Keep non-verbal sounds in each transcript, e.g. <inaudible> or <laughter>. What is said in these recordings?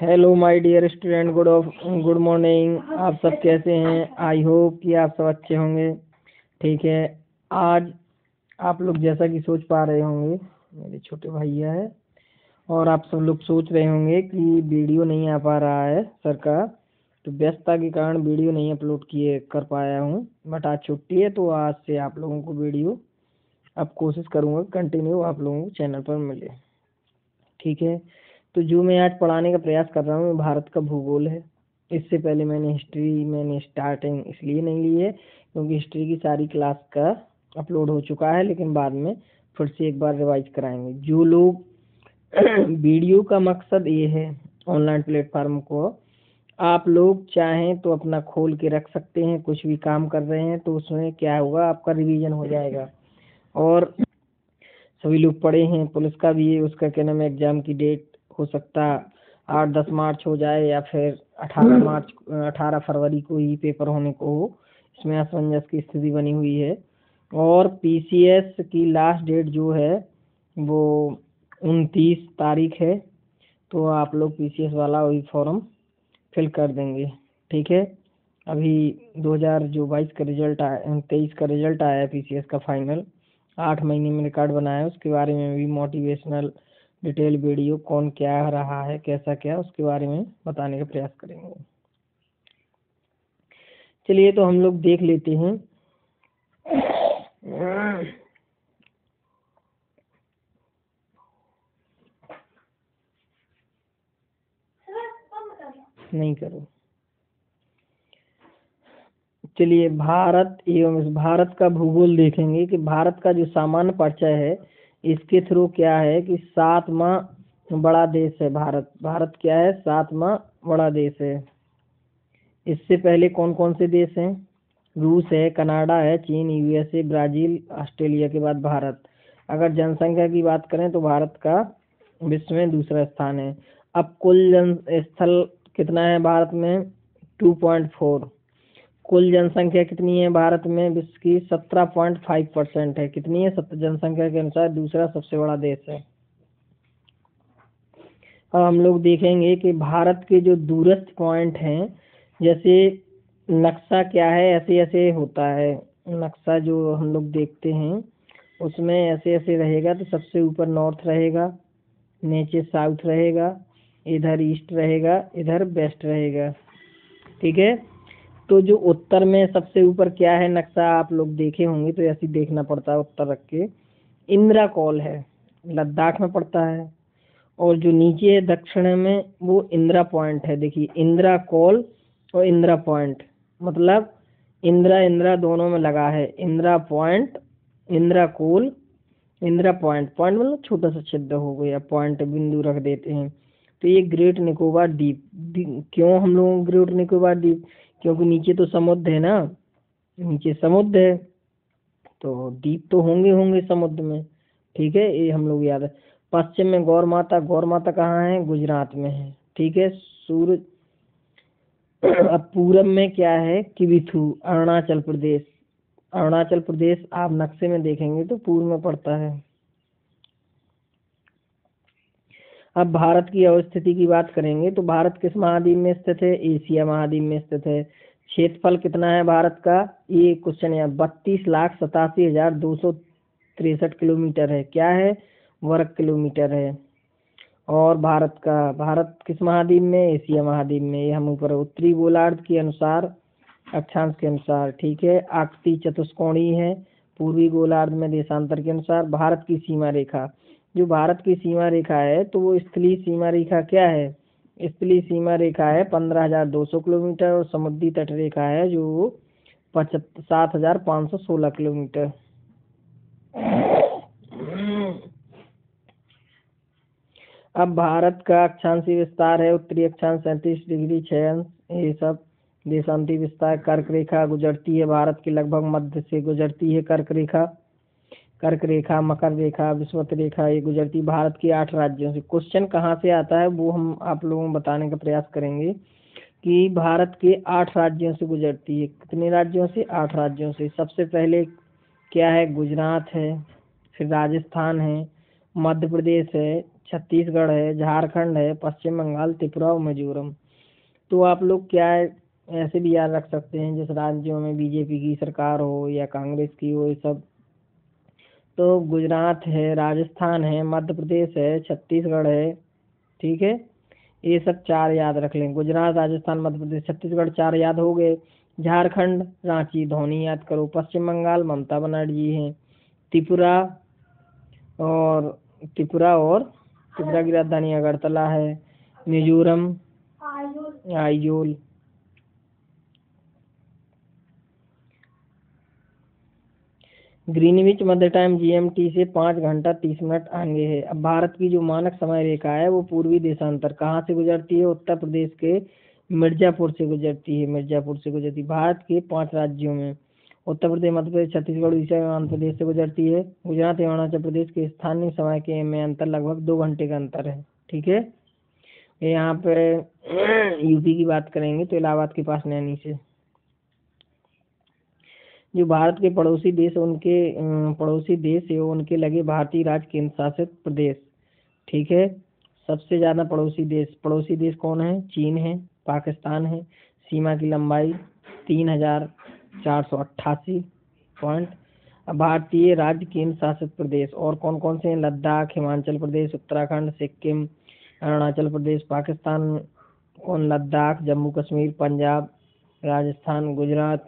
Hello my dear student good of good morning आप सब कैसे हैं? आई होप कि आप सब अच्छे होंगे। ठीक है, आज आप लोग जैसा कि सोच पा रहे होंगे, मेरे छोटे भैया है, और आप सब लोग सोच रहे होंगे कि वीडियो नहीं आ पा रहा है सर का तो व्यस्तता के कारण वीडियो नहीं अपलोड किए, कर पाया हूँ। बट आज छुट्टी है तो आज से आप लोगों को वीडियो अब कोशिश करूँगा कंटिन्यू आप लोगों को चैनल पर मिले। ठीक है तो जो मैं आज पढ़ाने का प्रयास कर रहा हूँ भारत का भूगोल है। इससे पहले मैंने हिस्ट्री, मैंने स्टार्टिंग इसलिए नहीं ली है, क्योंकि हिस्ट्री की सारी क्लास का अपलोड हो चुका है, लेकिन बाद में फिर से एक बार रिवाइज कराएँगे। जो लोग <clears throat> वीडियो का मकसद ये है ऑनलाइन प्लेटफार्म को, आप लोग चाहें तो अपना खोल के रख सकते हैं, कुछ भी काम कर रहे हैं तो उसमें क्या होगा, आपका रिवीजन हो जाएगा। और सभी लोग पढ़े हैं, पुलिस का भी है, उसका क्या नाम है एग्ज़ाम की डेट हो सकता आठ दस मार्च हो जाए या फिर अठारह मार्च अठारह फरवरी को ही पेपर होने को हो। इसमें असमंजस की स्थिति बनी हुई है। और पीसीएस की लास्ट डेट जो है वो उनतीस तारीख है। तो आप लोग पीसीएस वाला वही फॉर्म फिल कर देंगे। ठीक है? अभी 2000 जो बाईस का रिज़ल्ट आया तेईस का रिज़ल्ट आया है पीसीएस का फाइनल आठ महीने में रिकॉर्ड बनाया उसके बारे में भी मोटिवेशनल डिटेल वीडियो कौन क्या रहा है, कैसा क्या उसके बारे में बताने का प्रयास करेंगे। चलिए तो हम लोग देख लेते हैं। नहीं करो। चलिए, भारत एवं भारत का भूगोल देखेंगे कि भारत का जो सामान्य परिचय है इसके थ्रू क्या है कि सातवां बड़ा देश है भारत। भारत क्या है? सातवां बड़ा देश है। इससे पहले कौन कौन से देश हैं? रूस है, कनाडा है, चीन, यूएसए, ब्राज़ील, ऑस्ट्रेलिया के बाद भारत। अगर जनसंख्या की बात करें तो भारत का विश्व में दूसरा स्थान है। अब कुल जन स्थल कितना है भारत में? Two point four. कुल जनसंख्या कितनी है भारत में? विश्व की सत्रह पॉइंट फाइव परसेंट है। कितनी है? जनसंख्या के अनुसार दूसरा सबसे बड़ा देश है। अब हम लोग देखेंगे कि भारत के जो दूरस्थ पॉइंट हैं, जैसे नक्शा क्या है? ऐसे ऐसे होता है। नक्शा जो हम लोग देखते हैं, उसमें ऐसे ऐसे रहेगा तो सबसे ऊपर नॉर्थ रहेगा, नीचे साउथ रहेगा, इधर ईस्ट रहेगा, इधर वेस्ट रहेगा। ठीक है? तो जो उत्तर में सबसे ऊपर क्या है नक्शा, आप लोग देखे होंगे तो ऐसे देखना पड़ता है उत्तर रख के। इंदिरा कॉल है, लद्दाख में पड़ता है, और जो नीचे है दक्षिण में, वो इंदिरा पॉइंट है। देखिए, इंदिरा कॉल और इंदिरा पॉइंट मतलब इंदिरा इंदिरा दोनों में लगा है। Indira point, Indira col, Indira point. Point मतलब छोटा सा छिद्र हो गया, पॉइंट बिंदु रख देते हैं। तो ये ग्रेट निकोबार द्वीप, क्यों हम लोग ग्रेट निकोबार द्वीप? क्योंकि नीचे तो समुद्र है ना? नीचे समुद्र है। तो दीप तो होंगे होंगे समुद्र में। ठीक है, ये हम लोग याद है पश्चिम में गौर माता गौर माता कहाँ है? गुजरात में है। ठीक है सूरज <clears throat> अब पूरब में क्या है? किबिथू, अरुणाचल प्रदेश। अरुणाचल प्रदेश आप नक्शे में देखेंगे तो पूर्व में पड़ता है। अब भारत की अवस्थिति की बात करेंगे तो भारत किस महाद्वीप में स्थित है? एशिया महाद्वीप में स्थित है। क्षेत्रफल कितना है भारत का? ये क्वेश्चन है। बत्तीस लाख सतासी हज़ार दो सौ तिरसठ किलोमीटर है। क्या है? वर्ग किलोमीटर है। और भारत का, भारत किस महाद्वीप में? एशिया महाद्वीप में। ये हम ऊपर उत्तरी गोलार्ध के अनुसार, अक्षांश के अनुसार, ठीक है? आकृति चतुष्कोणी है। पूर्वी गोलार्ध में देशांतर के अनुसार, भारत की सीमा रेखा। जो भारत की सीमा रेखा है तो वो स्थलीय सीमा रेखा क्या है? स्थलीय सीमा रेखा है पंद्रह हज़ार दो सौ किलोमीटर और समुद्री तट रेखा है जो पचहत्तर, सात हज़ार पाँच सौ सोलह किलोमीटर। अब भारत का अक्षांशीय विस्तार है, उत्तरी अक्षांश सैंतीस डिग्री छः अंश ये सब देशांती विस्तार कर्क रेखा गुजरती है, भारत के लगभग मध्य से गुजरती है कर्क रेखा। कर्क रेखा, मकर रेखा विश्वत रेखा, ये गुजरती भारत के आठ राज्यों से। क्वेश्चन कहाँ से आता है? वो हम आप लोगों को बताने का प्रयास करेंगे कि भारत के आठ राज्यों से गुजरती है। कितने राज्यों से? आठ राज्यों से। सबसे पहले क्या है? गुजरात है, फिर राजस्थान है, मध्य प्रदेश है, छत्तीसगढ़ है, झारखंड है, पश्चिम बंगाल, त्रिपुरा, और मिजोरम। तो आप लोग क्या है? ऐसे भी याद रख सकते हैं, जिस राज्यों में बीजेपी की सरकार हो या कांग्रेस की हो, ये सब तो गुजरात है, राजस्थान है, मध्य प्रदेश है, छत्तीसगढ़ है, ठीक है? ये सब चार याद रख लें। गुजरात, राजस्थान, मध्य प्रदेश, छत्तीसगढ़ चार याद हो गए। झारखंड, रांची, धोनी याद करो। पश्चिम बंगाल, ममता बनर्जी हैं। त्रिपुरा और त्रिपुरा और, त्रिपुरा की राजधानी अगरतला है। मिजोरम, आइजोल। ग्रीनविच मध्य टाइम जीएमटी से पाँच घंटा तीस मिनट आगे है। अब भारत की जो मानक समय रेखा है, वो पूर्वी देशांतर कहाँ से गुजरती है? उत्तर प्रदेश के मिर्जापुर से गुजरती है। मिर्जापुर से गुजरती, भारत के पाँच राज्यों में। उत्तर प्रदेश, मध्य प्रदेश, छत्तीसगढ़, उड़ीसा एवं आंध्र प्रदेश से गुजरती है। गुजरात एवं अरुणाचल प्रदेश के स्थानीय समय के में अंतर लगभग दो घंटे का अंतर है। ठीक है? यहाँ पे <clears throat> यूपी की बात करेंगे तो इलाहाबाद के पास नैनी से। जो भारत के पड़ोसी देश उनके पड़ोसी देश एवं उनके लगे भारतीय राज्य केंद्र शासित प्रदेश। ठीक है? सबसे ज़्यादा पड़ोसी देश पड़ोसी देश कौन है? चीन है, पाकिस्तान है। सीमा की लंबाई तीन हज़ार चार सौ अट्ठासी पॉइंट। भारतीय राज्य केंद्र शासित प्रदेश और कौन कौन से हैं? लद्दाख, हिमाचल प्रदेश, उत्तराखंड, सिक्किम, अरुणाचल प्रदेश, पाकिस्तान। कौन? लद्दाख, जम्मू कश्मीर, पंजाब, राजस्थान, गुजरात।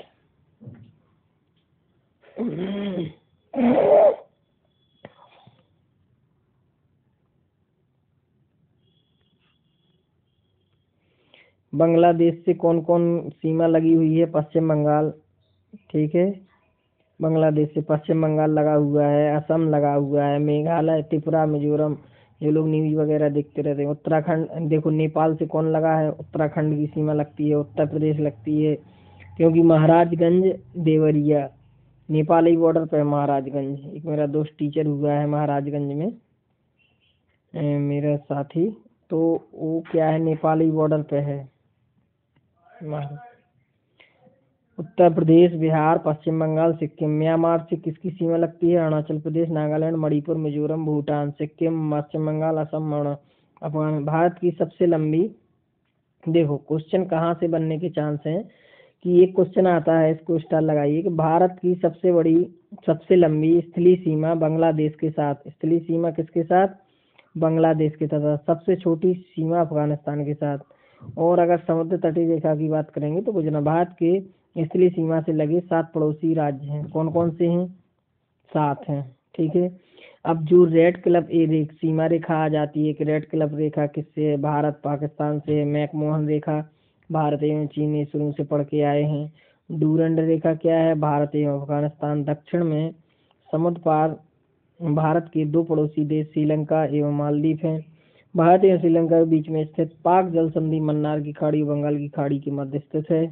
बांग्लादेश से कौन कौन सीमा लगी हुई है? पश्चिम बंगाल। ठीक है। बांग्लादेश से पश्चिम बंगाल लगा हुआ है, असम लगा हुआ है, मेघालय, त्रिपुरा, मिजोरम। ये लोग न्यूज़ वगैरह देखते रहते हैं। उत्तराखंड, देखो, नेपाल से कौन लगा है? उत्तराखंड की सीमा लगती है, उत्तर प्रदेश लगती है, क्योंकि महाराजगंज, देवरिया। नेपाली बॉर्डर पे महाराजगंज। एक मेरा दोस्त टीचर हुआ है महाराजगंज में। मेरा साथी। तो वो क्या है, नेपाली बॉर्डर पे है। उत्तर प्रदेश, बिहार, पश्चिम बंगाल, सिक्किम। म्यांमार से किसकी सीमा लगती है? अरुणाचल प्रदेश, नागालैंड, मणिपुर, मिजोरम, भूटान, सिक्किम, पश्चिम बंगाल, असम अफगान, भारत की सबसे लंबी। देखो क्वेश्चन कहाँ से बनने के चांस हैं? कि एक क्वेश्चन आता है, इसको स्टार लगाइए कि भारत की सबसे बड़ी, सबसे लंबी स्थलीय सीमा बांग्लादेश के साथ, स्थलीय सीमा किसके साथ? बांग्लादेश के साथ, सबसे छोटी सीमा अफ़गानिस्तान के साथ। और अगर समुद्र तटीय रेखा की बात करेंगे तो गुजरात, भारत के स्थलीय सीमा से लगे सात पड़ोसी राज्य हैं। कौन कौन से हैं? सात हैं, ठीक है? अब जो रेड क्लब ए रेख सीमा रेखा आ जाती है कि रेड क्लब रेखा किससे है? भारत, पाकिस्तान से मैकमोहन रेखा। भारत एवं चीन शुरू से पढ़ के आए हैं। डूरंड रेखा क्या है? भारत एवं अफ़गानिस्तान दक्षिण में समुद्र पार भारत के दो पड़ोसी देश श्रीलंका एवं मालदीव हैं। भारत एवं श्रीलंका के बीच में स्थित पाक जल संधि मन्नार की खाड़ी बंगाल की खाड़ी के मध्य स्थित है।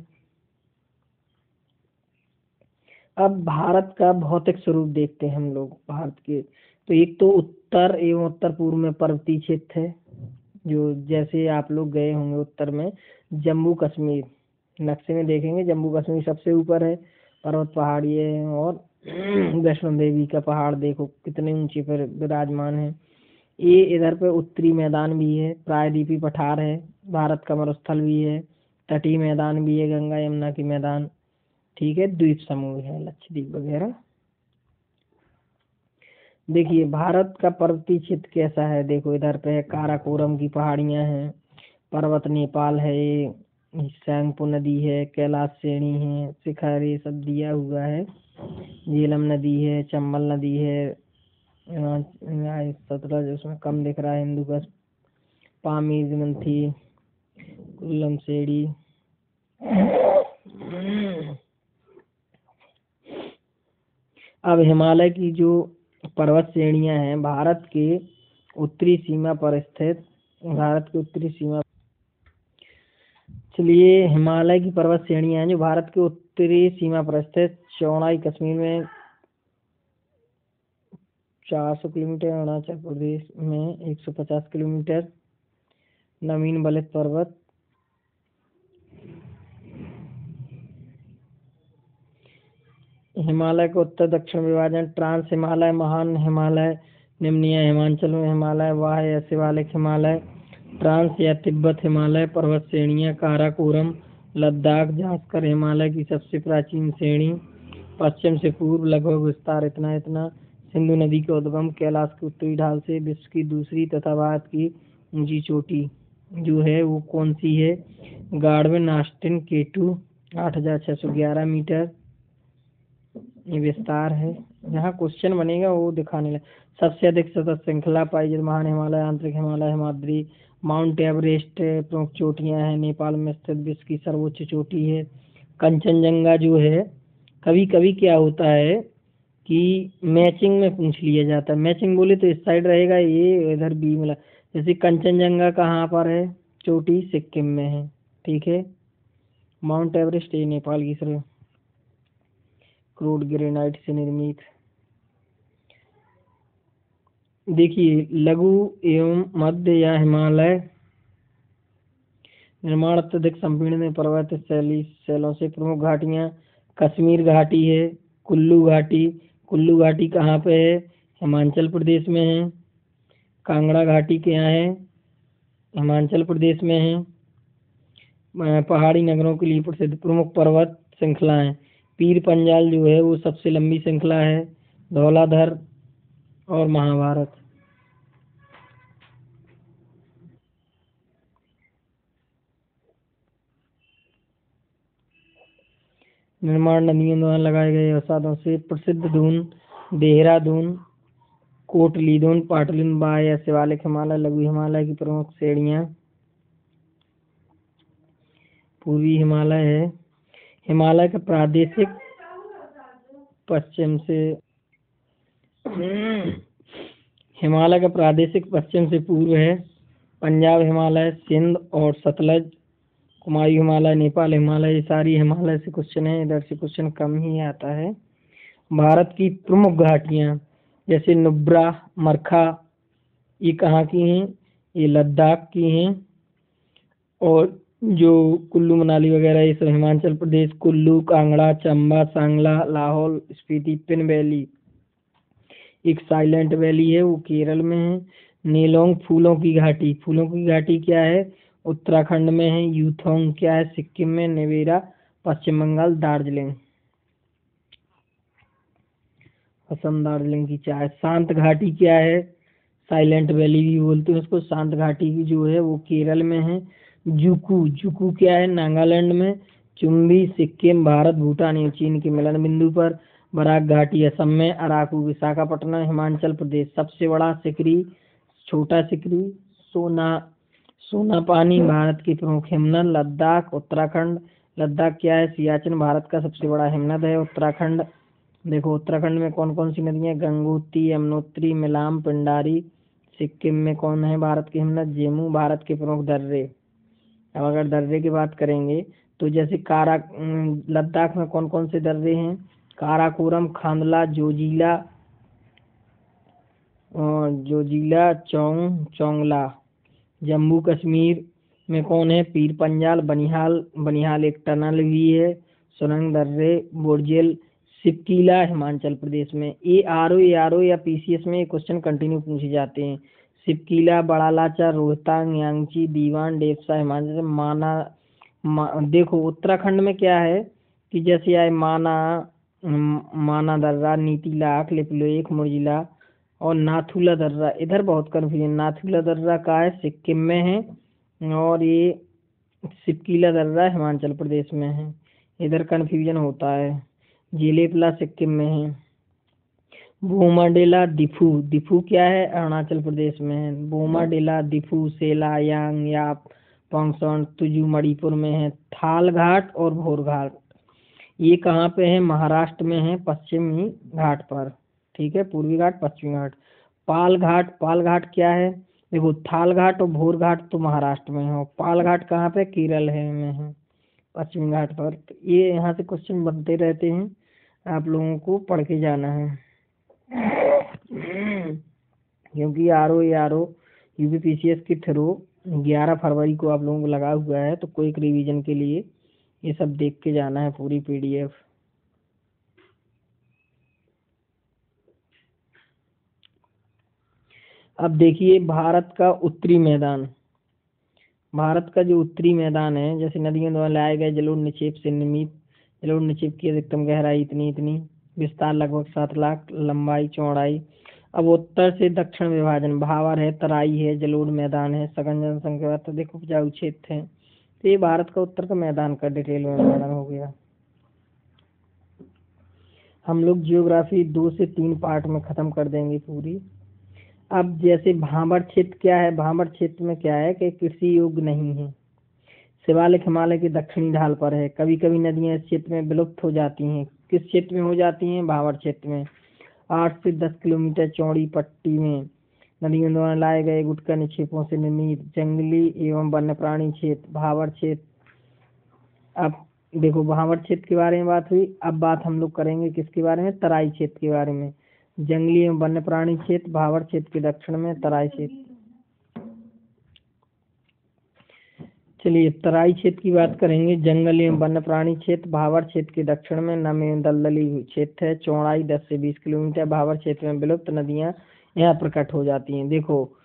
अब भारत का भौतिक स्वरूप देखते हैं हम लोग। भारत के तो एक तो उत्तर एवं उत्तर पूर्व में पर्वतीय क्षेत्र है। जो जैसे आप लोग गए होंगे उत्तर में, जम्मू कश्मीर। नक्शे में देखेंगे, जम्मू कश्मीर सबसे ऊपर है, पर्वत पहाड़ी है और <clears throat> वैष्णो देवी का पहाड़ देखो, कितने ऊँचे पर विराजमान है। ये इधर पे उत्तरी मैदान भी है, प्रायद्वीपी पठार है, भारत का मरुस्थल भी है, तटीय मैदान भी है, गंगा यमुना की मैदान। ठीक है, द्वीप समूह है, लक्षद्वीप वगैरह। देखिए, भारत का पर्वतीय क्षेत्र कैसा है? देखो, इधर पे है काराकोरम की पहाड़ियाँ हैं, पर्वत नेपाल है सैंगपो नदी है, कैलाश श्रेणी है, शिखर ये सब दिया हुआ है, झेलम नदी है, चंबल नदी है सत्रह जो उसमें कम दिख रहा है हिंदू का, पामीर मंथी कुल्लम सेड़ी। अब हिमालय की जो पर्वत श्रेणियाँ हैं। भारत के उत्तरी सीमा पर स्थित, भारत की उत्तरी सीमा चलिए, हिमालय की पर्वत श्रेणियाँ हैं जो भारत के उत्तरी सीमा पर स्थित, चौड़ाई कश्मीर में चार सौ किलोमीटर, अरुणाचल प्रदेश में एक सौ पचास किलोमीटर, नवीन बलित पर्वत हिमालय का उत्तर दक्षिण विभाजन, ट्रांस हिमालय, महान हिमालय निम्न या हिमांचल में हिमालय, वाह या शिवालिक हिमालय, ट्रांस या तिब्बत हिमालय, पर्वत श्रेणियाँ, काराकोरम, लद्दाख जास्कर हिमालय की सबसे प्राचीन श्रेणी, पश्चिम से पूर्व लगभग विस्तार इतना इतना, सिंधु नदी के उद्गम, कैलाश के उत्तरी ढाल से विश्व की दूसरी तथा भारत की ऊँची चोटी जो है वो कौन सी है? गार्डविन आस्टिन केटू, आठ हज़ार छः सौ ग्यारह मीटर ये विस्तार है। जहाँ क्वेश्चन बनेगा, वो दिखाने लगे सबसे अधिक सतत श्रृंखला पाई जाती महान हिमालय, आंतरिक हिमालय, हिमाद्री, माउंट एवरेस्ट, प्रमुख चोटियाँ हैं। नेपाल में स्थित विश्व की सर्वोच्च चोटी है। कंचनजंगा जो है कभी कभी क्या होता है कि मैचिंग में पूछ लिया जाता है। मैचिंग बोले तो इस साइड रहेगा, ये इधर बी मिला। जैसे कंचनजंगा कहाँ पर है? चोटी सिक्किम में है। ठीक है? माउंट एवरेस्ट, ये नेपाल की सर क्रूड ग्रेनाइट से निर्मित। देखिए, लघु एवं मध्य या हिमालय निर्माण अत्यधिक संपीड़न पर्वत शैली, शैलों से प्रमुख घाटियाँ, कश्मीर घाटी है, कुल्लू घाटी। कुल्लू घाटी कहाँ पे है? हिमाचल प्रदेश में है। कांगड़ा घाटी के यहाँ है? हिमाचल प्रदेश में है। पहाड़ी नगरों के लिए प्रसिद्ध प्रमुख पर्वत श्रृंखलाएँ पीर पंजाल जो है वो सबसे लंबी श्रृंखला है, धौलाधर और महाभारत। निर्माण नदियों द्वारा लगाए गए अवसादों से प्रसिद्ध धून, देहरादून, कोटलीदून, पाटलिन बाय या शिवालिक हिमालय, लघु हिमालय की प्रमुख श्रेणियाँ। पूर्वी हिमालय है। हिमालय का प्रादेशिक पश्चिम से हिमालय का प्रादेशिक पश्चिम से पूर्व है पंजाब हिमालय सिंध और सतलज कुमायूं हिमालय नेपाल हिमालय ये सारी हिमालय से क्वेश्चन है इधर से क्वेश्चन कम ही आता है। भारत की प्रमुख घाटियाँ जैसे नुब्रा मरखा ये कहाँ की हैं? ये लद्दाख की हैं और जो कुल्लू, मनाली वगैरह, ये सब हिमाचल प्रदेश, कुल्लू, कांगड़ा, चंबा, सांगला, लाहौल स्पीति, पिन वैली। एक साइलेंट वैली है, वो केरल में है। नीलोंग फूलों की घाटी। फूलों की घाटी क्या है? उत्तराखंड में है, यूथोंग क्या है? सिक्किम में, नेवेरा, पश्चिम बंगाल, दार्जिलिंग। असम, दार्जिलिंग की चाय। शांत घाटी क्या है? साइलेंट वैली भी बोलते हैं उसको। शांत घाटी की जो है, वो केरल में है। जुकू जुकू क्या है? नागालैंड में चुम्बी सिक्किम, भारत, भूटान या चीन के मिलन बिंदु पर बराक घाटी असम में अराकू, विशाखापट्टनम, हिमाचल प्रदेश, सबसे बड़ा सिकरी, छोटा सिकरी, सोना सोना पानी भारत की प्रमुख हिमनद लद्दाख, उत्तराखंड। लद्दाख क्या है? सियाचिन भारत का सबसे बड़ा हिमनद है। उत्तराखंड, देखो उत्तराखंड में कौन कौन सी नदियाँ गंगोत्री, यमुनोत्री, मिलाम, पिंडारी, सिक्किम में कौन है भारत के हिमनद? जेमू भारत के प्रमुख दर्रे। अब अगर दर्रे की बात करेंगे तो जैसे कारा लद्दाख में कौन कौन से दर्रे हैं? काराकोरम, खांदला, जोजिला और जोजिला, चौंग, चौंगला। जम्मू कश्मीर में कौन है? पीर पंजाल, बनिहाल बनिहाल एक टनल भी है। सुरंग दर्रे, बोर्जेल, सिपकीला, हिमाचल प्रदेश में। ए R O, A R O या पी सी एस में क्वेश्चन कंटिन्यू पूछे जाते हैं। सिपकीला बड़ा लाचा रोहतांग यांगची दीवान डेपसा हिमाचल माना मा, देखो उत्तराखंड में क्या है कि जैसे आए माना माना दर्रा नीतीलाख एक मुरजिला और नाथुला दर्रा। इधर बहुत कन्फ्यूज़न नाथुला दर्रा का है सिक्किम में है और ये सिपकीला दर्रा हिमाचल प्रदेश में है। इधर कन्फ्यूज़न होता है जिलेपला सिक्किम में है। बोमाडेला दिफू दिफू क्या है? अरुणाचल प्रदेश में। है बोमाडेला दिफू, सेला, यांग, याप पोंगसोन तुजू, मणिपुर में है। थाल घाट और भोर घाट ये कहाँ पे है? महाराष्ट्र में है, पश्चिमी घाट पर। ठीक है? पूर्वी घाट, पश्चिमी घाट। पाल घाट पाल घाट क्या है? देखो थाल घाट और भोर घाट तो महाराष्ट्र में है। पाल घाट कहाँ पे? केरल है में है। पश्चिमी घाट पर। ये यहाँ से क्वेश्चन बनते रहते हैं। आप लोगों को पढ़ के जाना है। क्योंकि R O A R O U P P C S के थ्रू ग्यारह फरवरी को आप लोगों को लगा हुआ है तो कोई रिवीजन के लिए ये सब देख के जाना है पूरी पीडीएफ अब देखिए, भारत का उत्तरी मैदान। भारत का जो उत्तरी मैदान है, जैसे नदियों द्वारा लाए गए जलोढ़ निक्षेप से निमित जलोढ़ निक्षेप की अधिकतम गहराई इतनी इतनी विस्तार लगभग सात लाख, लंबाई, चौड़ाई। अब उत्तर से दक्षिण विभाजन, भावर है, तराई है, जलोढ़ मैदान है, सघन जनसंख्या अत्यधिक उपजाऊ क्षेत्र है। तो ये भारत का उत्तर का मैदान का डिटेल में वर्णन हो गया। हम लोग जियोग्राफी दो से तीन पार्ट में खत्म कर देंगे पूरी। अब जैसे भांबर क्षेत्र क्या है? भांबर क्षेत्र में क्या है कि कृषि योग्य नहीं है। शिवालिक हिमालय के दक्षिणी ढाल पर है। कभी कभी नदियाँ इस क्षेत्र में विलुप्त हो जाती हैं। किस क्षेत्र में हो जाती हैं? भावर क्षेत्र में। आठ से दस किलोमीटर चौड़ी पट्टी में नदियों द्वारा लाए गए गुटका निक्षेपों से निर्मित जंगली एवं वन्य प्राणी क्षेत्र। भावर क्षेत्र। अब देखो, भावर क्षेत्र के बारे में बात हुई। अब बात हम लोग करेंगे किसके बारे में? तराई क्षेत्र के बारे में। जंगली एवं वन्य प्राणी क्षेत्र, भावर क्षेत्र के दक्षिण में तराई क्षेत्र। चलिए, तराई क्षेत्र की बात करेंगे। जंगल एवं वन्य प्राणी क्षेत्र, भावर क्षेत्र के दक्षिण में नम एवं दलदली क्षेत्र है। चौड़ाई दस से बीस किलोमीटर, भावर क्षेत्र में विलुप्त नदियाँ यहाँ प्रकट हो जाती हैं। देखो,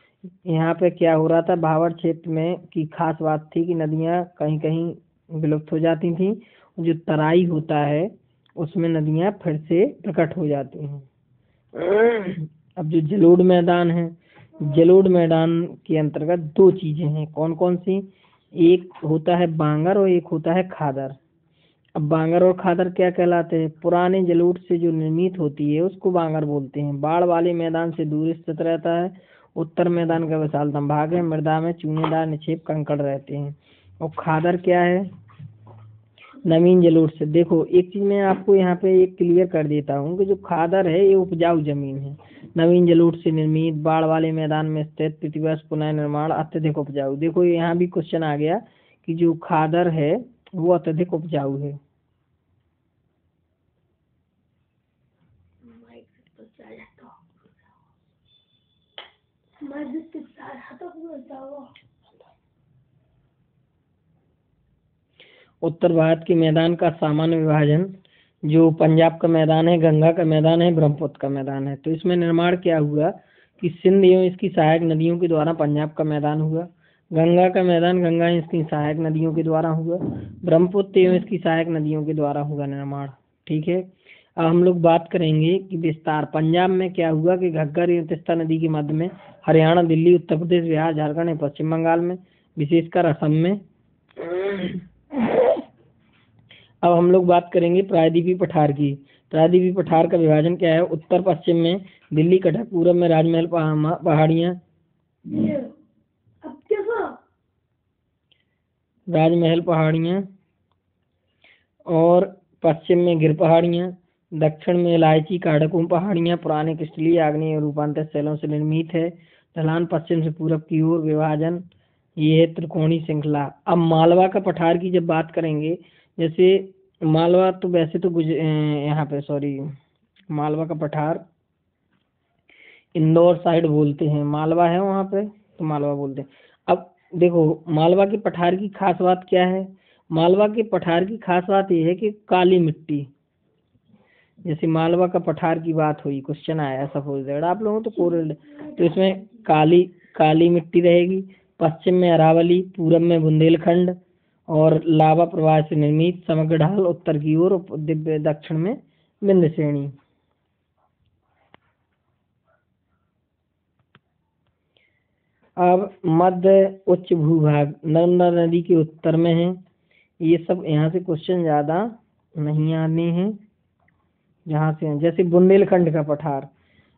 यहाँ पे क्या हो रहा था? भावर क्षेत्र में की खास बात थी कि नदियाँ कहीं कहीं विलुप्त हो जाती थी। जो तराई होता है, उसमें नदियाँ फिर से प्रकट हो जाती हैं। अब जो जलोढ़ मैदान है, जलोढ़ मैदान के अंतर्गत दो चीज़ें हैं। कौन कौन सी? एक होता है बांगर और एक होता है खादर। अब बांगर और खादर क्या कहलाते हैं? पुराने जलोढ़ से जो निर्मित होती है, उसको बांगर बोलते हैं। बाढ़ वाले मैदान से दूर स्थित रहता है। उत्तर मैदान का विशालतम भाग है, मृदा में चूनेदार निक्षेप कंकड़ रहते हैं। और खादर क्या है? नवीन जलोढ़ से। देखो, एक चीज़ मैं आपको यहाँ पे एक क्लियर कर देता हूँ कि जो खादर है, ये उपजाऊ ज़मीन है। नवीन जलोढ़ से निर्मित बाढ़ वाले मैदान में स्थित प्रतिवर्ष पुनः निर्माण अत्यधिक उपजाऊ। देखो, यहाँ भी क्वेश्चन आ गया कि जो खादर है, वो अत्यधिक उपजाऊ है। उत्तर भारत के मैदान का सामान्य विभाजन जो पंजाब का मैदान है, गंगा का मैदान है, ब्रह्मपुत्र का मैदान है। तो इसमें निर्माण क्या हुआ कि सिंध एवं इसकी सहायक नदियों के द्वारा पंजाब का मैदान हुआ। गंगा का मैदान, गंगा इसकी सहायक नदियों के द्वारा हुआ। ब्रह्मपुत्र एवं इसकी सहायक नदियों के द्वारा हुआ निर्माण। ठीक है? अब हम लोग बात करेंगे कि विस्तार। पंजाब में क्या हुआ कि घग्गर एवं तिस्ता नदी के मध्य में हरियाणा, दिल्ली, उत्तर प्रदेश, बिहार, झारखंड एवं पश्चिम बंगाल में, विशेषकर असम में अब हम लोग बात करेंगे प्रायद्वीपी पठार की। प्रायद्वीपी पठार का विभाजन क्या है? उत्तर, पश्चिम में दिल्ली, कटक, पूरब में राजमहल पहाड़ियाँ। राजमहल, पहाड़ियाँ और पश्चिम में गिर पहाड़ियाँ, दक्षिण में इलायची काडकों पहाड़ियाँ, पुराने क्रिस्टलीय आग्नेय रूपांतर शैलों से निर्मित है। ढलान पश्चिम से पूरब की ओर, विभाजन, ये है त्रिकोणी श्रृंखला। अब मालवा का पठार की जब बात करेंगे, जैसे मालवा तो वैसे तो गुज यहाँ पे सॉरी मालवा का पठार। इंदौर साइड बोलते हैं। मालवा है वहाँ पे तो मालवा बोलते हैं। अब देखो, मालवा के पठार की खास बात क्या है? मालवा के पठार की खास बात यह है कि काली मिट्टी। जैसे मालवा का पठार की बात हुई क्वेश्चन आया सपोज़ दैट आप लोगों तो कोरल तो इसमें काली काली मिट्टी रहेगी। पश्चिम में अरावली, पूरब में बुंदेलखंड और लावा प्रवाह से निर्मित समग्र ढाल उत्तर की ओर दिव्य दक्षिण में बिंद श्रेणी। अब मध्य उच्च भूभाग, नर्मदा नदी के उत्तर में है। ये सब यहाँ से क्वेश्चन ज़्यादा नहीं आने हैं। जहाँ से जैसे बुंदेलखंड का पठार।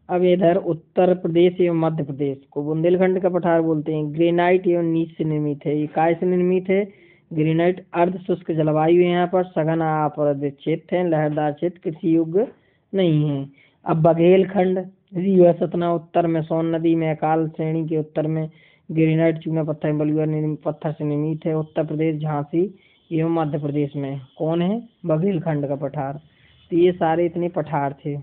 अब इधर उत्तर प्रदेश एवं मध्य प्रदेश को बुंदेलखंड का पठार बोलते हैं। ग्रेनाइट एवं नीच से निर्मित है। ये काय से निर्मित है? ग्रेनाइट अर्ध शुष्क जलवायु है यहाँ पर। सघन क्षेत्र है, लहरदार क्षेत्र कृषि योग्य नहीं है। अब बघेलखंड रीवा सतना उत्तर में, सोन नदी में, अकाल श्रेणी के उत्तर में ग्रेनाइट चूना पत्थर बलुआ पत्थर से निर्मित है। उत्तर प्रदेश, झांसी एवं मध्य प्रदेश में। कौन है? बघेलखंड का पठार। तो ये सारे इतने पठार थे।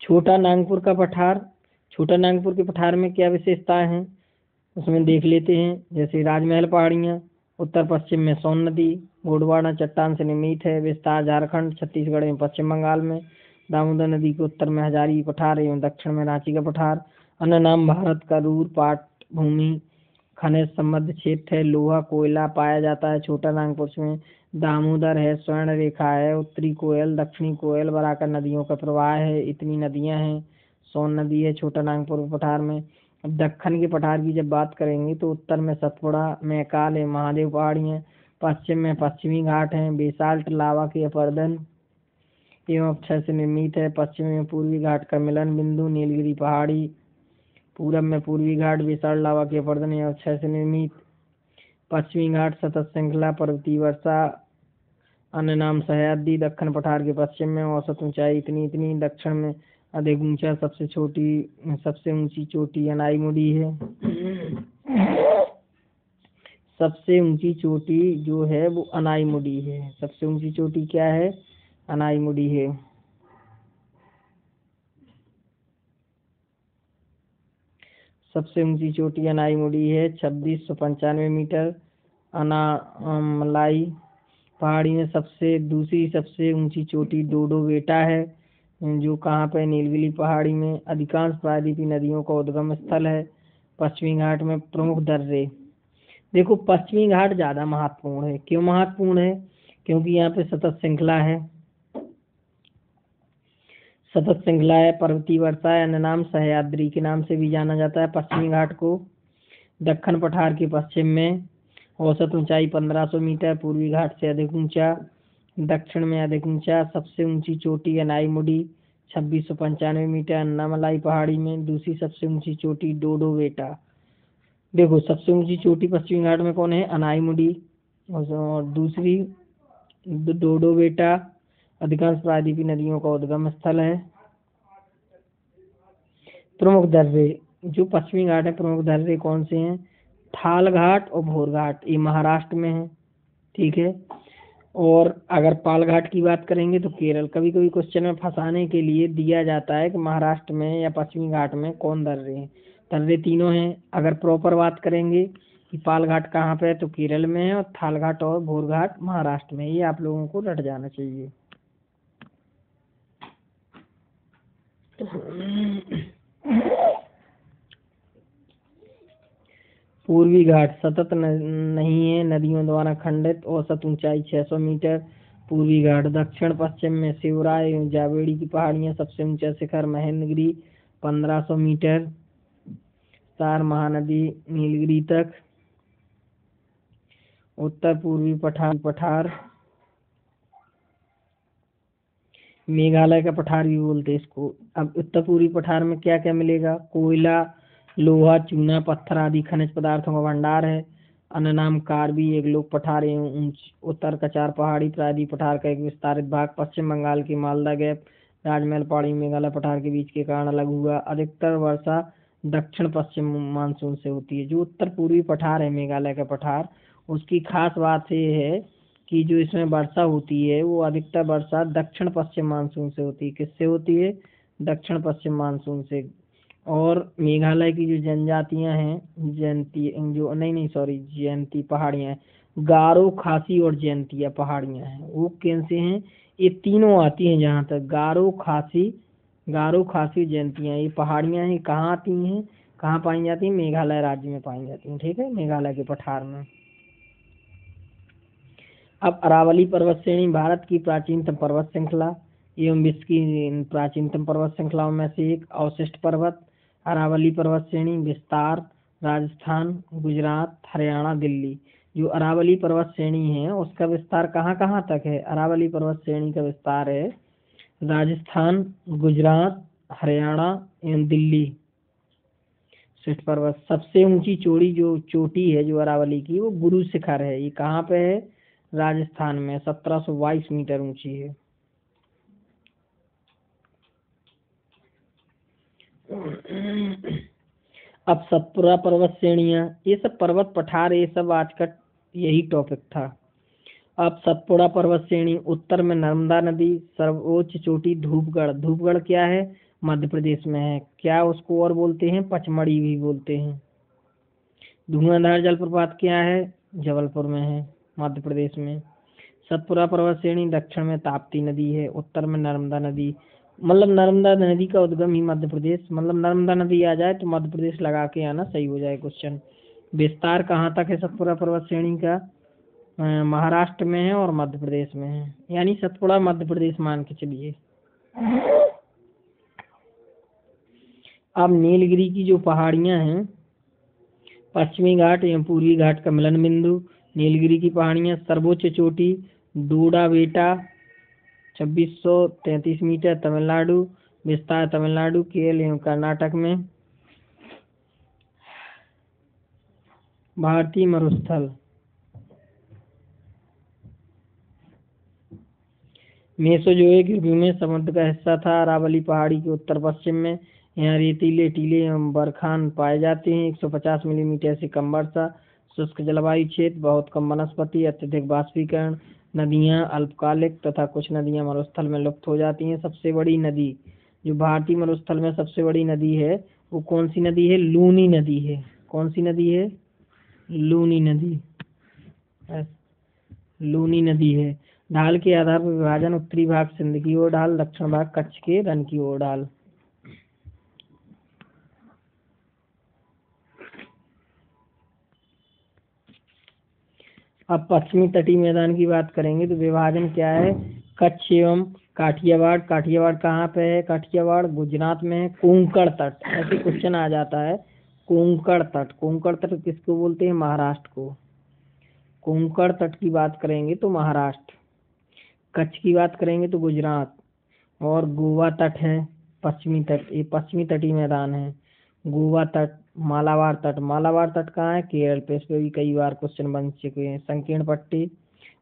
छोटा नागपुर का पठार। छोटा नागपुर के पठार में क्या विशेषताएँ हैं? उसमें देख लेते हैं, जैसे राजमहल पहाड़ियाँ उत्तर पश्चिम में सोन नदी, गोडवाना चट्टान से निर्मित है, विस्तार झारखंड, छत्तीसगढ़ एवं पश्चिम बंगाल में, दामोदर नदी के उत्तर में हजारी पठार एवं दक्षिण में रांची का पठार, अन्य नाम भारत का रूर पाट भूमि खनिज संबद्ध क्षेत्र है, लोहा, कोयला पाया जाता है, छोटा नागपुर में दामोदर है स्वर्ण रेखा है, उत्तरी कोयल, दक्षिणी कोयल, बराकर नदियों का प्रवाह है, इतनी नदियाँ हैं। सोन नदी है, छोटा नागपुर पठार में। अब के पठार की जब बात करेंगे तो उत्तर में सतपुड़ा, मैकाल है, महादेव पहाड़ी है, पश्चिम में पश्चिमी घाट है, बेसाल्ट, लावा के अपर्दन एवं अक्षर से निर्मित है। पश्चिम में पूर्वी घाट का मिलन बिंदु, नीलगिरी पहाड़ी, पूरब में पूर्वी घाट बेसाल लावा के अपर्दन एवं अक्षर से निर्मित। पश्चिमी घाट, सतत श्रृंखला, पर्वतीय वर्षा, अन्य नाम सह्याद्री दक्षिण पठार के पश्चिम में औसत ऊंचाई इतनी इतनी, दक्षिण में अधिक ऊँचा, सबसे छोटी, सबसे ऊँची चोटी अनाई मुड़ी है। सबसे ऊँची चोटी जो है, वो अनाई मुड़ी है। सबसे ऊँची चोटी क्या है? अनाई मुड़ी है। सबसे ऊँची चोटी अनाई मुड़ी है, छब्बीस सौ पंचानवे मीटर। अनामलाई पहाड़ी में सबसे, दूसरी सबसे ऊँची चोटी डोडो बेटा है। जो कहाँ पे नीलगिरी पहाड़ी में अधिकांश प्रायद्वीपीय नदियों का उद्गम स्थल है, पश्चिमी घाट में प्रमुख दर्रे। देखो, पश्चिमी घाट ज़्यादा महत्वपूर्ण है। क्यों महत्वपूर्ण है? क्योंकि यहाँ पे सतत श्रृंखला है। सतत श्रृंखला है, पर्वतीय वर्षा है, अन्य नाम सहयाद्री के नाम से भी जाना जाता है पश्चिमी घाट को। दक्षिण पठार के पश्चिम में औसत ऊंचाई 1500 मीटर, पूर्वी घाट से अधिक ऊँचा। दक्षिण में अधिक ऊँचा, सबसे ऊँची चोटी अनाई मुडी, छब्बीस सौ पंचानवे मीटर अन्नामलाई पहाड़ी में, दूसरी सबसे ऊँची चोटी डोडो बेटा देखो, सबसे ऊँची चोटी पश्चिमी घाट में कौन है? अनाई मुडी। और दूसरी डोडो बेटा अधिकांश प्रायद्वीपीय नदियों का उद्गम स्थल है। प्रमुख दर्रे, जो पश्चिमी घाट है, प्रमुख दर्रे कौन से हैं? थाल घाट और भोर घाट, ये महाराष्ट्र में है। ठीक है? और अगर पालघाट की बात करेंगे तो केरल कभी कभी क्वेश्चन में फंसाने के लिए दिया जाता है कि महाराष्ट्र में या पश्चिमी घाट में कौन दर्रे हैं? दर्रे तीनों हैं। अगर प्रॉपर बात करेंगे कि पालघाट कहाँ पे है तो केरल में है और थालघाट और भोर घाट महाराष्ट्र में। ये आप लोगों को रट जाना चाहिए। पूर्वी घाट सतत नहीं है, नदियों द्वारा खंडित औसत ऊंचाई 600 मीटर। पूर्वी घाट दक्षिण पश्चिम में शिवराय, जावेड़ी की पहाड़ियाँ सबसे ऊँचा शिखर महेंद्रगिरी 1500 मीटर। सार महानदी नीलगिरी तक। उत्तर पूर्वी पठार पठार। मेघालय का पठार भी बोलते इसको। अब उत्तर पूर्वी पठार में क्या क्या मिलेगा? कोयला लोहा, चूना, पत्थर आदि खनिज पदार्थों का भंडार है। अन्य नाम एक लोक पठार एवं उत्तर कचार, पहाड़ी प्रायद्वीप पठार का एक विस्तारित भाग, पश्चिम बंगाल की मालदा गैप, राजमहल, पहाड़ी मेघालय पठार के बीच के कारण अलग हुआ। अधिकतर वर्षा दक्षिण पश्चिम मानसून से होती है। जो उत्तर पूर्वी पठार है, मेघालय का पठार, उसकी खास बात ये है कि जो इसमें वर्षा होती है, वो अधिकतर वर्षा दक्षिण पश्चिम मानसून से होती है। किससे होती है? दक्षिण पश्चिम मानसून से और मेघालय की जो जनजातियाँ हैं, जयंती, जो, नहीं नहीं सॉरी जयंती पहाड़ियाँ गारो, खासी और जयंतिया पहाड़ियाँ हैं। वो कैसे हैं? ये तीनों आती हैं जहाँ तक। गारो, खासी गारो, खासी जयंतियाँ। ये पहाड़ियाँ हैं। कहाँ आती हैं? कहाँ पाई जाती हैं? मेघालय राज्य में पाई जाती हैं। ठीक है? मेघालय के पठार में। अब अरावली पर्वत श्रेणी, भारत की प्राचीनतम पर्वत श्रृंखला, एवं विश्व की प्राचीनतम पर्वत श्रृंखलाओं में से एक अवशिष्ट पर्वत। अरावली पर्वत श्रेणी, विस्तार, राजस्थान, गुजरात, हरियाणा, दिल्ली। जो अरावली पर्वत श्रेणी है, उसका विस्तार कहाँ कहाँ तक है? अरावली पर्वत श्रेणी का विस्तार है राजस्थान, गुजरात, हरियाणा एवं दिल्ली। श्रेष्ठ पर्वत। सबसे ऊँची चोड़ी जो चोटी है, जो अरावली की, वो गुरु शिखर है। ये कहाँ पे है? राजस्थान में। सत्रह मीटर ऊँची है। अब सतपुरा पर्वत श्रेणियाँ, ये सब पर्वत पठार, ये सब आज का यही टॉपिक था। अब सतपुड़ा पर्वत श्रेणी, उत्तर में नर्मदा नदी, सर्वोच्च चोटी धूपगढ़। धूपगढ़ क्या है? मध्य प्रदेश में है। क्या उसको और बोलते हैं? पचमढ़ी भी बोलते हैं। धुआंधार जलप्रपात क्या है? जबलपुर में है, मध्य प्रदेश में। सतपुरा पर्वत श्रेणी, दक्षिण में ताप्ती नदी है, उत्तर में नर्मदा नदी मतलब नर्मदा नदी का उद्गम ही मध्य प्रदेश मतलब नर्मदा नदी आ जाए तो मध्य प्रदेश लगा के आना सही हो जाए क्वेश्चन विस्तार कहाँ तक है सतपुड़ा पर्वत श्रेणी का? महाराष्ट्र में है और मध्य प्रदेश में है। यानी सतपुड़ा मध्य प्रदेश मान के चलिए। अब नीलगिरी की जो पहाड़ियाँ हैं, पश्चिमी घाट एवं पूर्वी घाट का मिलन बिंदु, नीलगिरी की पहाड़ियाँ सर्वोच्च चोटी, डूडा बेटा छब्बीस मीटर तमिलनाडु, विस्तार तमिलनाडु केरल एवं कर्नाटक में। भारतीय मरुस्थल। मेसोजोइक युग में समुद्र का हिस्सा था। अरावली पहाड़ी के उत्तर पश्चिम में यहाँ रेतीले, टीले एवं बरखान पाए जाते हैं। 150 मिलीमीटर से कम वर्षा, शुष्क जलवायु क्षेत्र, बहुत कम वनस्पति, अत्यधिक बाष्पीकरण नदियाँ, अल्पकालिक तथा कुछ नदियाँ मरुस्थल में लुप्त हो जाती हैं। सबसे बड़ी नदी, जो भारतीय मरुस्थल में सबसे बड़ी नदी है, वो कौन सी नदी है? लूनी नदी है। कौन सी नदी है? लूनी नदी। लूनी नदी है। ढाल के आधार पर विभाजन उत्तरी भाग सिंध की ओर, ढाल दक्षिण भाग कच्छ के रन की ओर, ढाल। अब पश्चिमी तटीय मैदान की बात करेंगे तो विभाजन क्या है? कच्छ एवं काठियावाड़। काठियावाड़ कहाँ पे है? काठियावाड़ गुजरात में है। कोंकण तट। ऐसे क्वेश्चन आ जाता है। कोंकण तट। कोंकण तट किसको बोलते हैं? महाराष्ट्र को। कोंकण तट की बात करेंगे तो महाराष्ट्र। कच्छ की बात करेंगे तो गुजरात। और गोवा तट है। पश्चिमी तट। ये पश्चिमी तटीय मैदान है। गोवा तट, मालाबार तट। मालाबार तट कहाँ है? केरल पे। इस पे भी कई बार क्वेश्चन बन चुके हैं। संकीर्ण पट्टी,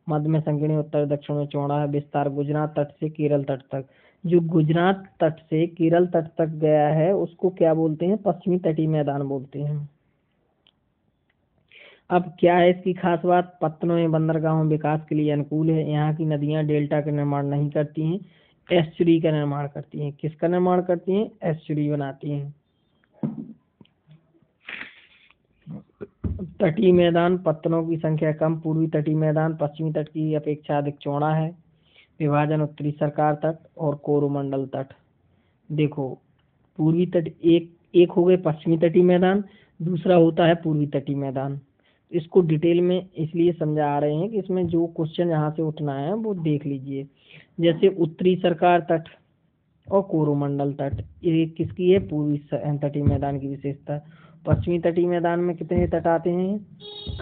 मध्य में संकीर्ण, उत्तर, दक्षिण में चौड़ा है। विस्तार गुजरात तट से केरल तट तक। जो गुजरात तट से केरल तट तक गया है, उसको क्या बोलते हैं? पश्चिमी तटीय मैदान बोलते हैं। अब क्या है इसकी खास बात? पत्तनों या बंदरगाहों विकास के लिए अनुकूल है। यहाँ की नदियाँ डेल्टा का निर्माण नहीं करती हैं, एस्चुरी का निर्माण करती हैं। किसका निर्माण करती हैं? एस्चुरी बनाती हैं। तटीय मैदान, पत्तनों की संख्या कम, पूर्वी तटीय मैदान, पश्चिमी तट की अपेक्षा अधिक चौड़ा है। विभाजन उत्तरी सरकार तट और कोरोमंडल तट। देखो, पूर्वी तट एक एक हो गए पश्चिमी तटीय मैदान, दूसरा होता है पूर्वी तटीय मैदान। इसको डिटेल में इसलिए समझा रहे हैं कि इसमें जो क्वेश्चन यहाँ से उठना है, वो देख लीजिए। जैसे उत्तरी सरकार तट और कोरोमंडल तट। ये किसकी है? पूर्वी तटीय मैदान की विशेषता। पश्चिमी तटीय मैदान में कितने तट आते हैं?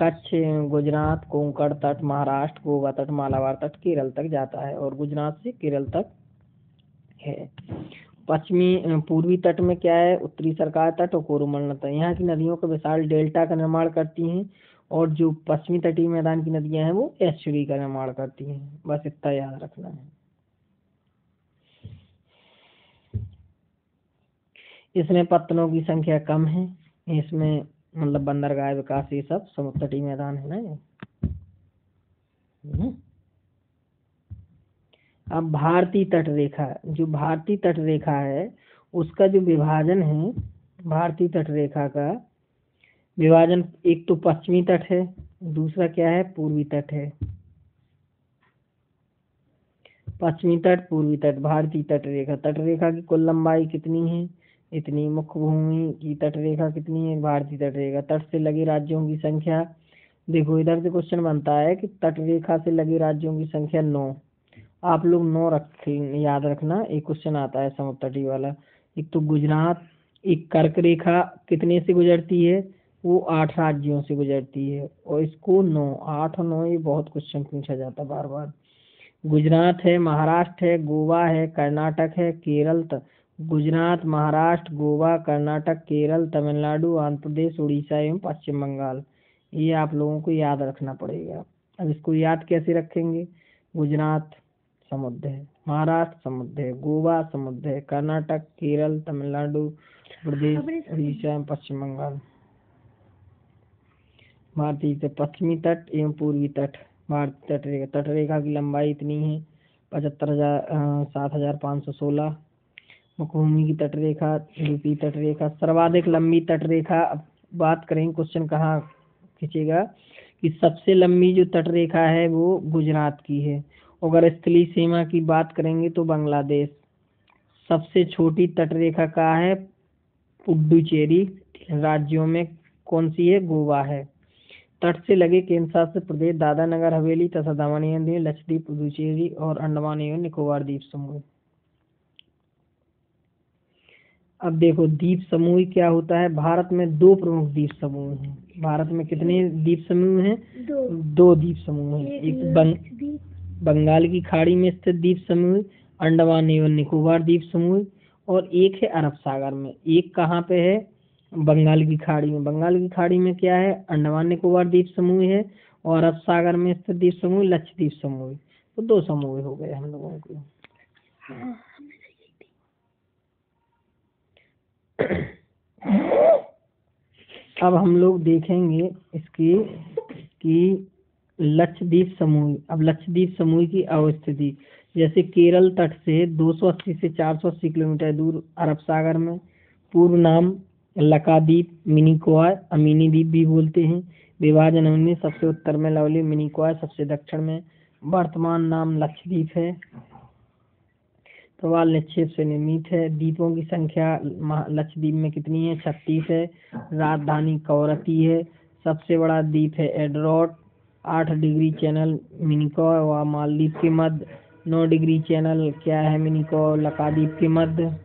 कच्छ, गुजरात, कोंकण तट, महाराष्ट्र, गोवा तट, मालाबार तट, केरल तक जाता है और गुजरात से केरल तक है। पश्चिमी पूर्वी तट में क्या है? उत्तरी सरकार तट और कोरोमंडल तट। यहाँ की नदियों का विशाल डेल्टा का निर्माण करती हैं और जो पश्चिमी तटीय मैदान की नदियाँ हैं, वो एस्चुरी का निर्माण करती हैं। बस इतना याद रखना है। इसमें पत्तनों की संख्या कम है। इसमें मतलब बंदरगाह विकास, ये सब समुद्र मैदान है ना ये? हम्म। अब भारतीय तट रेखा जो भारतीय तट रेखा है, उसका जो विभाजन है, भारतीय तट रेखा का विभाजन एक तो पश्चिमी तट है, दूसरा क्या है? पूर्वी तट है। पश्चिमी तट, पूर्वी तट, भारतीय तट रेखा तट रेखा की कुल लंबाई कितनी है? इतनी मुख्य भूमि की तटरेखा कितनी है? भारतीय तटरेखा तट से लगे राज्यों की संख्या। देखो, इधर से क्वेश्चन बनता है कि तट रेखा से लगे राज्यों की संख्या नौ। आप लोग नौ रख, याद रखना, एक क्वेश्चन आता है समुद्र वाला। एक तो गुजरात, एक कर्क रेखा कितने से गुजरती है? वो आठ राज्यों से गुजरती है और इसको नौ। आठ नौ, ये बहुत क्वेश्चन पूछा जाता है बार बार। गुजरात है, महाराष्ट्र है, गोवा है, कर्नाटक है, केरल तक गुजरात महाराष्ट्र गोवा कर्नाटक केरल तमिलनाडु आंध्र प्रदेश उड़ीसा एवं पश्चिम बंगाल। ये आप लोगों को याद रखना पड़ेगा। अब इसको याद कैसे रखेंगे? गुजरात समुद्र है महाराष्ट्र समुद्र है गोवा समुद्र है कर्नाटक केरल तमिलनाडु प्रदेश उड़ीसा एवं पश्चिम बंगाल। भारतीय से पश्चिमी तट एवं पूर्वी तट। भारतीय तट रेखा तट रेखा की लंबाई इतनी है पचहत्तर हज़ार सात हज़ार पाँच सौ सोलह। मुखभूमि की तटरेखा यूपी तट रेखा, सर्वाधिक लंबी तटरेखा अब बात करें क्वेश्चन कहाँ खींचेगा कि सबसे लंबी जो तटरेखा है वो गुजरात की है। अगर स्थलीय सीमा की बात करेंगे तो बांग्लादेश। सबसे छोटी तटरेखा कहाँ है? पुडुचेरी राज्यों में कौन सी है? गोवा है। तट से लगे केंद्र शासित प्रदेश दादरा नगर, हवेली तथा दमन द्वीप लक्षद्वीप, पुडुचेरी और अंडमान एवं निकोबार द्वीप समूह। अब देखो द्वीप समूह क्या होता है? भारत में दो प्रमुख द्वीप समूह हैं। भारत में कितने द्वीप समूह हैं? दो। दो द्वीप समूह हैं। एक बंग, बंगाल की खाड़ी में स्थित द्वीप समूह अंडमान एवं निकोबार द्वीप समूह और एक है अरब सागर में। एक कहाँ पे है? बंगाल की खाड़ी में। बंगाल की खाड़ी में क्या है? अंडमान निकोबार द्वीप समूह है और अरब सागर में स्थित द्वीप समूह लक्षद्वीप समूह। तो दो समूह हो गए हम लोगों के। अब हम लोग देखेंगे इसकी कि लक्षद्वीप समूह, अब लक्षद्वीप समूह की अवस्थिति। जैसे केरल तट से 280 से 480 किलोमीटर दूर अरब सागर में, पूर्व नाम लकाद्वीप मिनीकोआ अमीनी द्वीप भी बोलते हैं। विभाजन उन्नीस सबसे उत्तर में, लवली मिनीकोआ सबसे दक्षिण में। वर्तमान नाम लक्षद्वीप है। प्रवाल निक्षेप से निर्मित है। द्वीपों की संख्या लक्षद्वीप में कितनी है? छत्तीस है। राजधानी कौरती है। सबसे बड़ा द्वीप है एडरोट। आठ डिग्री चैनल मिनिको व मालदीप के मध्य। नौ डिग्री चैनल क्या है मिनिको? लकादीप के मध्य।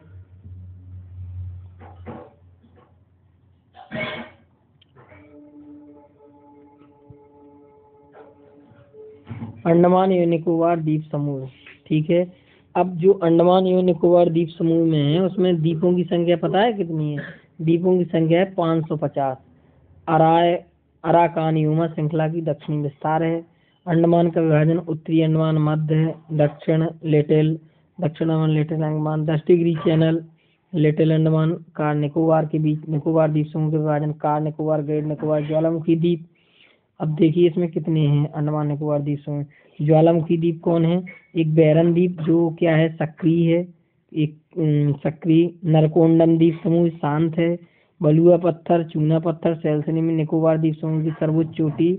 अंडमान निकोबार द्वीप समूह। ठीक है? अब जो अंडमान एवं निकोबार द्वीप समूह में है, उसमें द्वीपों की संख्या पता है कितनी है? द्वीपों की संख्या है पाँच सौ पचास। अराय, अराकान युमा श्रृंखला की दक्षिणी विस्तार है। अंडमान का विभाजन उत्तरी अंडमान, मध्य, दक्षिण लिटिल, दक्षिण अंडमान, लिटिल अंडमान, दस degree channel, little Andaman, Car Nicobar के बीच, निकोबार द्वीप समूह के विभाजन, कार निकोबार, ग्रेट निकोबार, ज्वालामुखी द्वीप अब देखिए इसमें कितने हैं? अंडमान निकोबार द्वीप समूह ज्वालामुखी द्वीप कौन है? एक बैरन द्वीप जो क्या है? सक्रिय है। एक सक्रिय नरकोंडम द्वीप समूह शांत है। बलुआ पत्थर, चूना पत्थर, सेल्सनी में निकोबार द्वीप समूह की सर्वोच्च चोटी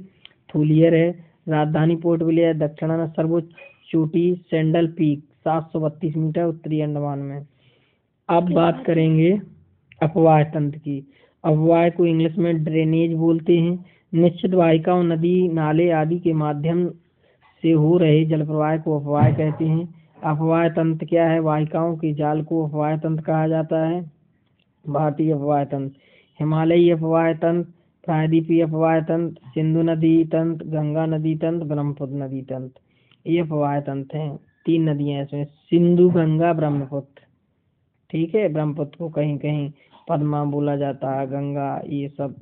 थूलियर है। राजधानी पोर्ट विलियर, दक्षिण सर्वोच्च चोटी सेंडल पीक, सात सौ बत्तीस मीटर उत्तरी अंडमान में। अब बात करेंगे अपवाह तंत्र की। अपवाह को इंग्लिश में ड्रेनेज बोलते हैं। निश्चित वाहिकाओं, नदी, नाले आदि के माध्यम से हो रहे जल प्रवाह को अपवाह कहते हैं। अपवाह तंत्र क्या है? वाहिकाओं के जाल को अपवाह तंत्र कहा जाता है। भारतीय अपवाह तंत्र। हिमालयी अपवाह तंत्र, प्रायद्वीपीय अपवाह तंत्र, सिंधु नदी तंत्र, गंगा नदी तंत्र, ब्रह्मपुत्र नदी तंत्र। ये अपवाह तंत्र हैं। तीन नदियाँ इसमें, सिंधु, गंगा, ब्रह्मपुत्र। ठीक है? ब्रह्मपुत्र को कहीं कहीं पद्मा बोला जाता है, गंगा, ये सब।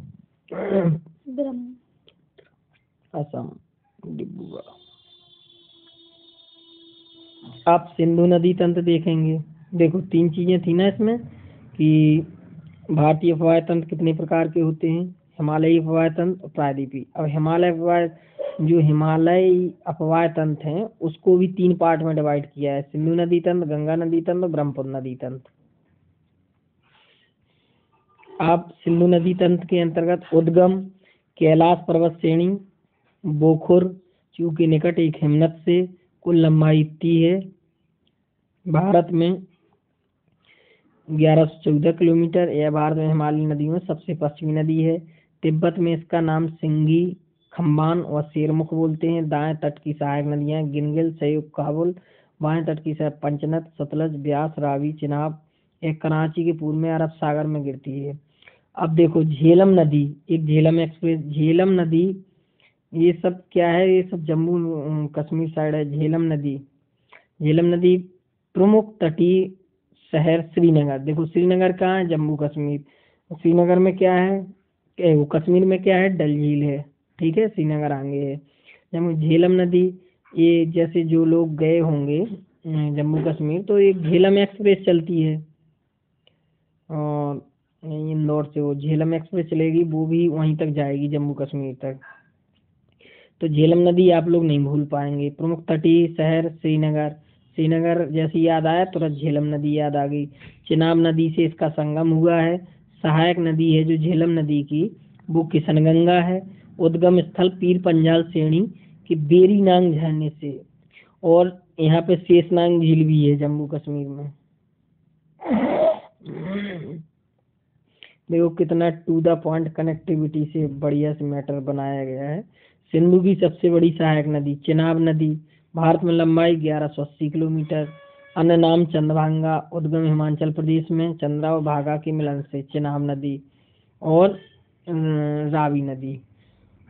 असम डिब्रूगढ़ आप सिंधु नदी तंत्र देखेंगे। देखो, तीन चीज़ें थी ना इसमें कि भारतीय अफवाह तंत्र कितने प्रकार के होते हैं, हिमालयी अफवाह तंत्र प्रायद्वीपी अब हिमालय अफवाह जो हिमालयी अफवाह तंत्र हैं, उसको भी तीन पार्ट में डिवाइड किया है। सिंधु नदी तंत्र, गंगा नदी तंत्र, ब्रह्मपुत्र नदी तंत्र। आप सिंधु नदी तंत्र के अंतर्गत उद्गम कैलाश पर्वत श्रेणी, बोखुर चू के निकट एक हिमनत से कुल लंबाई इतनी है। भारत में ग्यारह सौ चौदह किलोमीटर, यह भारत में हिमालयी नदियों में सबसे पश्चिमी नदी है। तिब्बत में इसका नाम सिंगी, खम्बान और शेरमुख बोलते हैं। दाएँ तट की सहायक नदियाँ गिनगिल सयुग काबुल, बाएँ तट की सहायक पंचनत सतलज, ब्यास, रावी चिनाब एक कराची के पूर्व में अरब सागर में गिरती है। अब देखो, झेलम नदी, एक झेलम एक्सप्रेस, झेलम नदी, ये सब क्या है? ये सब जम्मू कश्मीर साइड है, झेलम नदी। झेलम नदी प्रमुख तटीय शहर श्रीनगर। देखो, श्रीनगर कहाँ है? जम्मू कश्मीर। श्रीनगर में क्या है? वो कश्मीर में क्या है? डल झील है। ठीक है, श्रीनगर आगे है। जम्मू, झेलम नदी, ये जैसे जो लोग गए होंगे जम्मू कश्मीर तो एक झेलम एक्सप्रेस चलती है। और इंदौर से वो झेलम एक्सप्रेस चलेगी, वो भी वहीं तक जाएगी जम्मू कश्मीर तक। तो झेलम नदी आप लोग नहीं भूल पाएँगे। प्रमुख तटीय शहर श्रीनगर। श्रीनगर जैसी याद आया तुरंत झेलम नदी याद आ गई। चिनाब नदी से इसका संगम हुआ है। सहायक नदी है जो झेलम नदी की। वो किशनगंगा है। उद्गम स्थल पीर पंजाल श्रेणी की बेरी नांग झरने से। और यहाँ पे शेषनांग झील भी है जम्मू कश्मीर में। देखो कितना टू द पॉइंट कनेक्टिविटी से बढ़िया से मैटर बनाया गया है। सिंधु की सबसे बड़ी सहायक नदी, चिनाब नदी, भारत में लंबाई ग्यारह सौ अस्सी किलोमीटर, अन्य नाम चंद्रभांगा, उद्गम हिमाचल प्रदेश में चंद्रा और भागा के मिलन से चिनाब नदी और रावी नदी।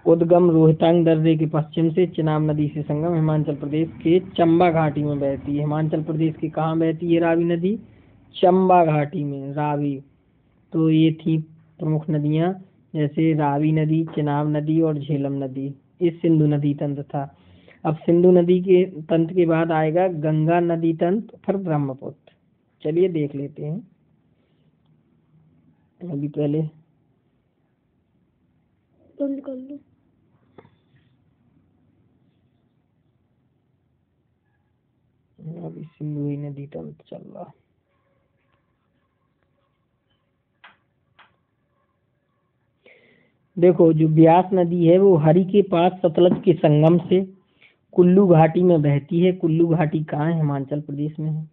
उद्गम रोहतांग दर्रे के पश्चिम से चिनाब नदी से संगम हिमाचल प्रदेश के चंबा घाटी में बहती है। हिमाचल प्रदेश की कहाँ बहती है रावी नदी? चंबा घाटी में, रावी। तो ये थी प्रमुख नदियाँ जैसे रावी नदी चिनाब नदी और झेलम नदी। ये सिंधु नदी तंत्र था। अब सिंधु नदी के तंत्र के बाद आएगा गंगा नदी तंत्र फिर ब्रह्मपुत्र। चलिए देख लेते हैं। अभी पहले बंद कर लो। अभी सिंधु ही नदी तंत्र चल रहा। देखो, जो ब्यास नदी है, वो हरि के पास सतलज के संगम से कुल्लू घाटी में बहती है। कुल्लू घाटी कहाँ है? हिमाचल प्रदेश में है।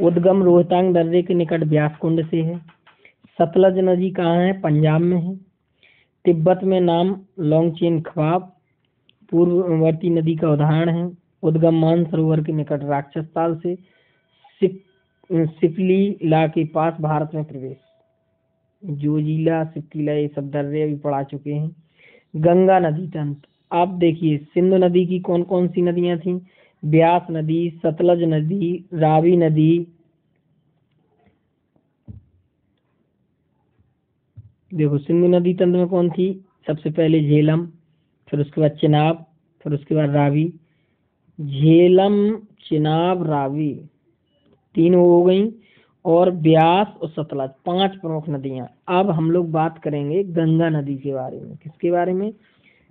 उद्गम रोहतांग दर्रे के निकट ब्यास कुंड से है। सतलज नदी कहाँ है? पंजाब में है। तिब्बत में नाम लोंगचेन खवाब, पूर्ववर्ती नदी का उदाहरण है। उद्गम मान सरोवर के निकट राक्षस ताल से सिपली ला के पास भारत में प्रवेश। जोजिला सिपलीला ये सब दर्रे अभी पढ़ा चुके हैं। गंगा नदी तंत्र आप देखिए, सिंधु नदी की कौन कौन सी नदियाँ थी? ब्यास नदी, सतलज नदी, रावी नदी, देखो, सिंधु नदी तंत्र में कौन थी? सबसे पहले झेलम, फिर उसके बाद चिनाब, फिर उसके बाद रावी। झेलम, चिनाब, रावी। तीन हो गई। और ब्यास और सतलज, पाँच प्रमुख नदियाँ। अब हम लोग बात करेंगे गंगा नदी के बारे में। किसके बारे में?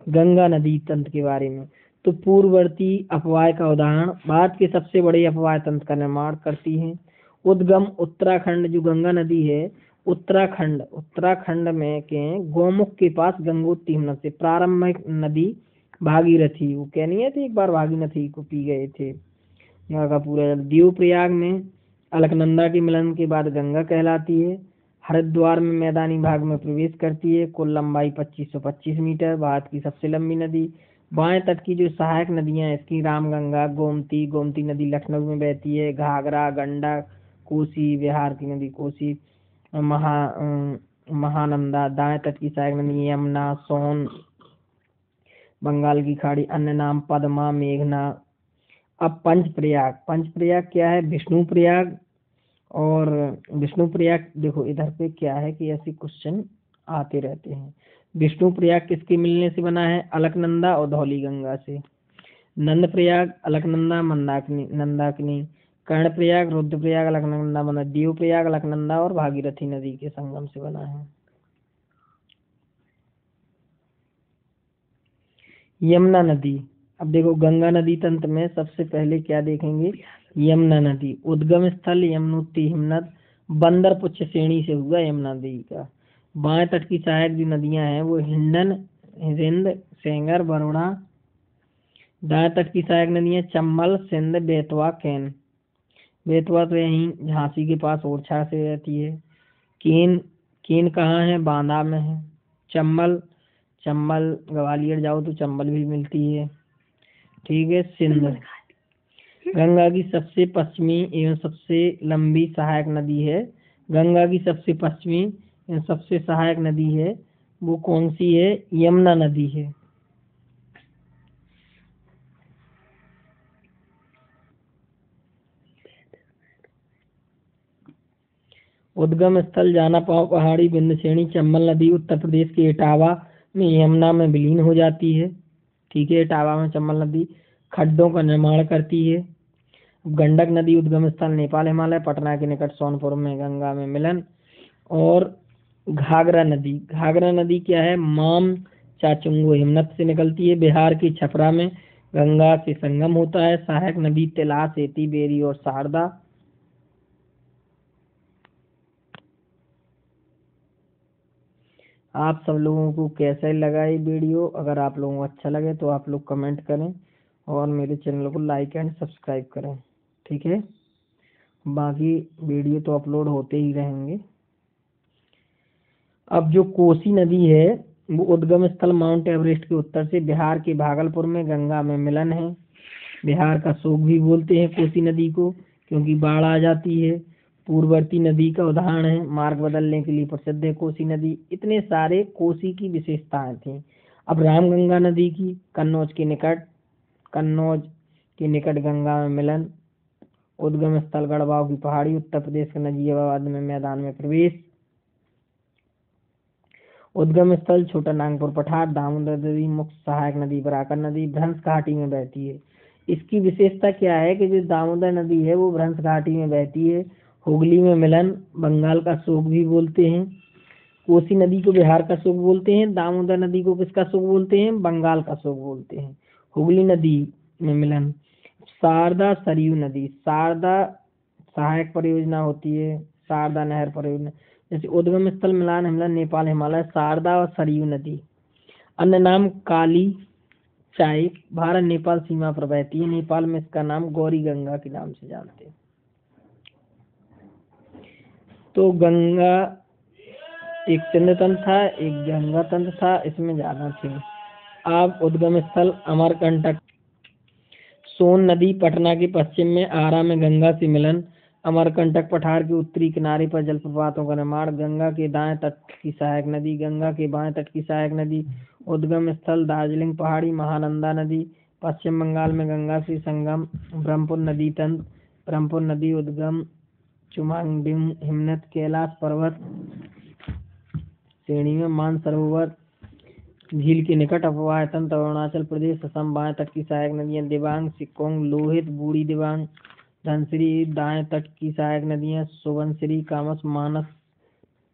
गंगा नदी तंत्र के बारे में। तो पूर्ववर्ती अफवाह का उदाहरण, भारत के सबसे बड़े अफवाह तंत्र का निर्माण करती है। उद्गम उत्तराखंड, जो गंगा नदी है, उत्तराखंड उत्तराखंड में के गोमुख के पास गंगोत्री हिमनद से प्रारंभिक नदी भागीरथी वो कहनी है थी एक बार भागीरथी को पी गए थे। यहाँ का पूरा दीव प्रयाग में अलकनंदा के मिलन के बाद गंगा कहलाती है। हरिद्वार में मैदानी भाग में प्रवेश करती है। कुल लंबाई 2525 मीटर भारत की सबसे लंबी नदी। बाएँ तट की जो सहायक नदियाँ हैं, इसकी रामगंगा, गोमती गोमती नदी लखनऊ में बहती है। घाघरा, गंडा, कोसी, बिहार की नदी कोसी, महा महानंदा, दाएँ तट की सहायक नदी यमुना, सोन, बंगाल की खाड़ी, अन्य नाम पद्मा, मेघना। अब पंच प्रयाग पंच प्रयाग क्या है? विष्णु प्रयाग और विष्णु प्रयाग देखो इधर पे क्या है कि ऐसे क्वेश्चन आते रहते हैं। विष्णु प्रयाग किसके मिलने से बना है? अलकनंदा और धौली गंगा से। नंद प्रयाग अलकनंदा, मंदाकिनी, नंदाकिनी। कर्ण प्रयाग रुद्र प्रयाग अलकनंदा, मंदा दीव प्रयाग अलकनंदा और भागीरथी नदी के संगम से बना है। यमुना नदी। अब देखो गंगा नदी तंत्र में सबसे पहले क्या देखेंगे? यमुना नदी उद्गम स्थल यमुनोत्री, हिमनद, बंदर पुच्छ श्रेणी से हुआ यमुना नदी का। बाएँ तट की सहायक जो नदियाँ हैं, वो हिंडन रिंद सेंगर बरोड़ा दाएँ तट की सहायक नदियाँ चंबल, सिंध, बेतवा, कैन। बेतवा तो यहीं झांसी के पास ओरछा से रहती है। केन केन कहाँ है? बांदा में है। चंबल चंबल, ग्वालियर जाओ तो चंबल भी मिलती है। ठीक है, सिंध। गंगा की सबसे पश्चिमी एवं सबसे लंबी सहायक नदी है। गंगा की सबसे पश्चिमी एवं सबसे सहायक नदी है। वो कौन सी है? यमुना नदी है। उद्गम स्थल जाना पाओ पहाड़ी बिंद श्रेणी चंबल नदी, उत्तर प्रदेश के इटावा में यमुना में विलीन हो जाती है। ठीक है, इटावा में चंबल नदी खड्डों का निर्माण करती है। गंडक नदी, उद्गम स्थल, नेपाल, हिमालय, पटना के निकट सोनपुर में, गंगा में मिलन। और घाघरा नदी घाघरा नदी क्या है? माम चाचुंगो हिमनत से निकलती है। बिहार की छपरा में गंगा से संगम होता है। सहायक नदी तिला, सेती, बेरी और शारदा आप सब लोगों को कैसा लगा ये वीडियो? अगर आप लोगों को अच्छा लगे तो आप लोग कमेंट करें और मेरे चैनल को लाइक एंड सब्सक्राइब करें। ठीक है? बाकी वीडियो तो अपलोड होते ही रहेंगे। अब जो कोसी नदी है, वो उद्गम स्थल माउंट एवरेस्ट के उत्तर से बिहार के भागलपुर में गंगा में मिलन है। बिहार का शोक भी बोलते हैं कोसी नदी को, क्योंकि बाढ़ आ जाती है। पूर्ववर्ती नदी का उदाहरण है, मार्ग बदलने के लिए प्रसिद्ध है कोसी नदी। इतने सारे कोसी की विशेषताएँ थी। अब रामगंगा नदी की, कन्नौज के निकट, कन्नौज के निकट गंगा में मिलन। उद्गम स्थल गढ़वाओं की पहाड़ी उत्तर प्रदेश के नजीबाबाद में मैदान में प्रवेश। उद्गम स्थल छोटा नागपुर पठार, दामोदर नदी मुख्य सहायक नदी, बराकर नदी, भ्रंश घाटी में बहती है। इसकी विशेषता क्या है कि जो दामोदर नदी है, वो भ्रंश घाटी में बहती है। हुगली में मिलन, बंगाल का शोक भी बोलते हैं। कोसी नदी को बिहार का शोक बोलते हैं, दामोदर नदी को किसका शोक बोलते हैं? बंगाल का शोक बोलते हैं। हुगली नदी में मिलन शारदा सरयू नदी। शारदा सहायक परियोजना होती है, शारदा नहर परियोजना। जैसे उद्गम स्थल मिलान हिमला, नेपाल, हिमालय, शारदा और सरयू नदी। अन्य नाम काली चाय भारत, नेपाल सीमा पर बहती है। नेपाल में इसका नाम गौरी गंगा के नाम से जानते हैं। तो गंगा एक चंद्र तंत्र था, एक गंगा तंत्र था, इसमें ज़्यादा थे आप उद्गम स्थल अमरकंटक सोन नदी पटना के पश्चिम में आरा में गंगा से मिलन अमरकंटक पठार के उत्तरी किनारे पर जलप्रपातों का निर्माण, गंगा के दाएँ तट की सहायक नदी, गंगा के बाएँ तट की सहायक नदी, उद्गम स्थल दार्जिलिंग पहाड़ी, महानंदा नदी, पश्चिम बंगाल में गंगा से संगम, ब्रह्मपुर नदी तंत्र ब्रह्मपुर नदी उद्गम चुमांगडिम हिमनत कैलाश पर्वत, श्रेणी में मानसरोवर झील के निकट अफवाह तंत्र अरुणाचल प्रदेश असम बाएँ तट की सहायक नदियाँ दिबांग सिकोंग लोहित बूढ़ी दिबांग धनश्री दाएँ तट की सहायक नदियाँ सुबनश्री कामस मानस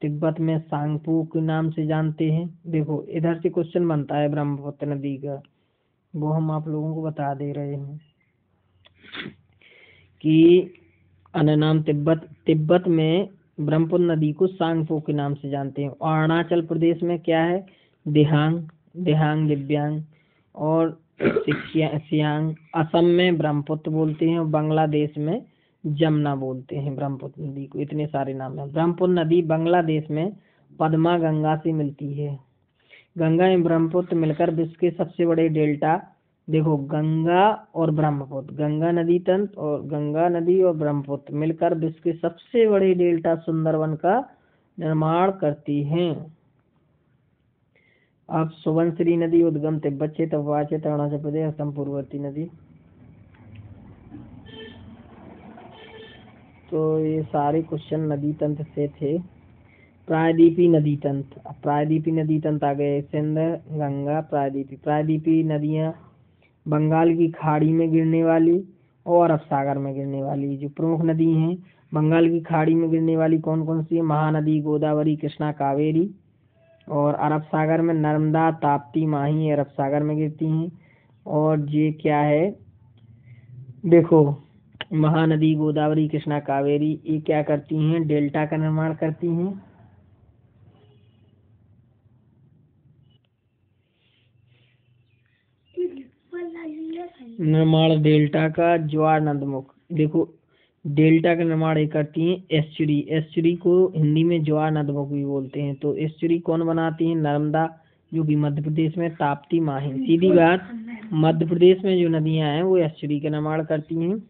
तिब्बत में सांगपू के नाम से जानते हैं देखो इधर से क्वेश्चन बनता है ब्रह्मपुत्र नदी का वो हम आप लोगों को बता दे रहे हैं कि अन्य नाम तिब्बत तिब्बत में ब्रह्मपुत्र नदी को सांगपो के नाम से जानते हैं। अरुणाचल प्रदेश में क्या है? दिहांग दिहांग, दिव्यांग और सियांग, असम में ब्रह्मपुत्र बोलते हैं और बांग्लादेश में जमुना बोलते हैं। ब्रह्मपुत्र नदी को इतने सारे नाम हैं। ब्रह्मपुत्र नदी बांग्लादेश में पद्मा गंगा से मिलती है। गंगा एवं ब्रह्मपुत्र मिलकर विश्व के सबसे बड़े डेल्टा, देखो, गंगा और ब्रह्मपुत्र। गंगा नदी तंत्र और गंगा नदी और ब्रह्मपुत्र मिलकर विश्व के सबसे बड़े डेल्टा सुंदरवन का निर्माण करती हैं। अब सुबनश्री नदी उद्गम तिब्बत अफवाह क्षेत्र अरुणाचल प्रदेश असम पूर्ववर्ती नदी। तो ये सारे क्वेश्चन नदी तंत्र से थे। प्रायदीपी नदी तंत्र प्रायदीपी नदी तंत्र आ गए सिंध, गंगा प्रायदीपी प्रायदीपी नदियाँ बंगाल की खाड़ी में गिरने वाली और अरब सागर में गिरने वाली। जो प्रमुख नदी हैं, बंगाल की खाड़ी में गिरने वाली कौन कौन सी है? महानदी, गोदावरी, कृष्णा, कावेरी। और अरब सागर में नर्मदा ताप्ती माही अरब सागर में गिरती हैं। और ये क्या है? देखो महानदी गोदावरी कृष्णा कावेरी ये क्या करती हैं? डेल्टा का निर्माण करती हैं। निर्माण डेल्टा का ज्वार नदमुख। देखो डेल्टा का निर्माण करती हैं एस्चुरी एस्चुरी को हिंदी में ज्वार नदमुख भी बोलते हैं। तो एस्चुरी कौन बनाती है? नर्मदा जो कि मध्य प्रदेश में ताप्ती माही सीधी बात, मध्य प्रदेश में जो नदियाँ हैं, वो एस्चुरी का निर्माण करती हैं।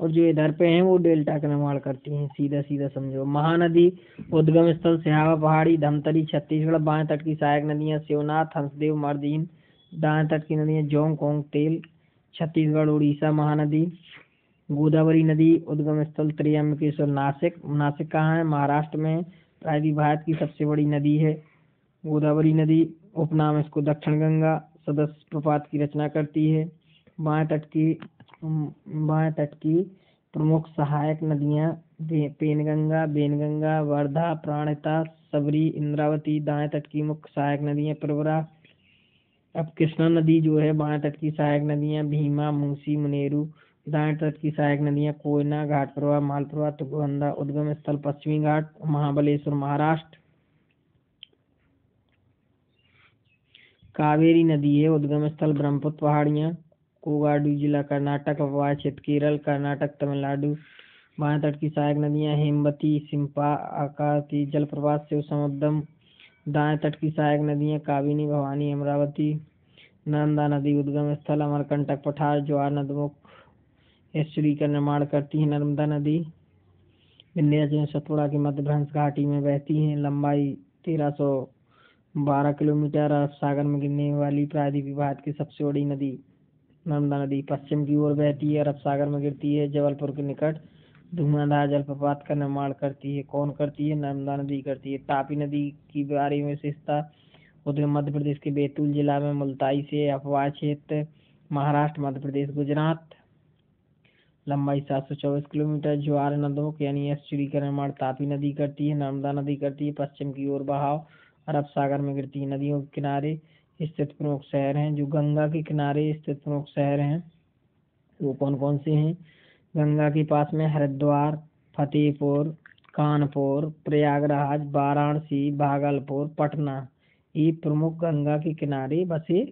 और जो इधर पे हैं, वो डेल्टा का निर्माण करती हैं। सीधा सीधा समझो। महानदी, उद्गम स्थल, सिहावा पहाड़ी, धमतरी, छत्तीसगढ़, बाएँ तट की सहायक नदियाँ शिवनाथ, हंसदेव, मर्दीन, दाएँ तट की नदियाँ जोंग, कोंग, तेल, छत्तीसगढ़, उड़ीसा, महानदी। गोदावरी नदी उद्गम स्थल त्रियम्बकेश्वर नासिक। नासिक कहाँ है? महाराष्ट्र में। प्रायदी भारत की सबसे बड़ी नदी है। गोदावरी नदी उपनाम इसको दक्षिण गंगा। सदस्य प्रपात की रचना करती है। बाएँ तट की, बाएँ तट की प्रमुख सहायक नदियाँ पेनगंगा बेनगंगा वर्धा, प्राणिता, सबरी, इंद्रावती, दाएँ तट की मुख्य सहायक नदियाँ, प्रवरा। अब कृष्णा नदी जो है, बाएँ तट की सहायक नदियाँ, भीमा मूसी मुनेरू। दाएँ तट की सहायक नदियाँ कोयना घाट प्रवाह मालप्रवाह तुगंदा उद्गम स्थल, पश्चिमी घाट, महाबलेश्वर, महाराष्ट्र। कावेरी नदी है, उद्गम स्थल, ब्रह्मपुत्र पहाड़ियाँ, कोगाडू जिला कर्नाटक अफवाह क्षेत्र, केरल, कर्नाटक, तमिलनाडु। बाएँ तट की सहायक नदियाँ हेमवती, सिम्पा आकाती जलप्रपात, शिव समुद्रम। दाएँ तट की सहायक नदियाँ काबिनी भवानी, अमरावती। नर्मदा नदी, उद्गम स्थल, अमरकंटक, पठार, ज्वार, नदमुख एस्चुरी का निर्माण करती है नर्मदा नदी विंध्याचल सतपुड़ा की मध्य घाटी में बहती है। लंबाई तेरह सौ बारह किलोमीटर अरब सागर में गिरने वाली प्रायद्वीपीय भारत की सबसे बड़ी नदी नर्मदा नदी पश्चिम की ओर बहती है अरब सागर में गिरती है। जबलपुर के निकट धुआंधार जलप्रपात का निर्माण करती है। कौन करती है? नर्मदा नदी करती है। तापी नदी की बारे में विशेषता उधर मध्य प्रदेश के बैतूल जिला में मुल्ताई से अफवाह क्षेत्र महाराष्ट्र, मध्य प्रदेश, गुजरात लंबाई सात सौ चौबीस किलोमीटर, ज्वार नदों यानी एस्चुरी का निर्माण तापी नदी करती है, नर्मदा नदी करती है, पश्चिम की ओर बहाव, अरब सागर में गिरती है नदियों के किनारे, स्थित प्रमुख शहर हैं, जो गंगा के किनारे स्थित प्रमुख शहर हैं वो कौन कौन से हैं? गंगा के पास में हरिद्वार, फतेहपुर, कानपुर, प्रयागराज, वाराणसी, भागलपुर, पटना, ये प्रमुख गंगा के किनारे बसे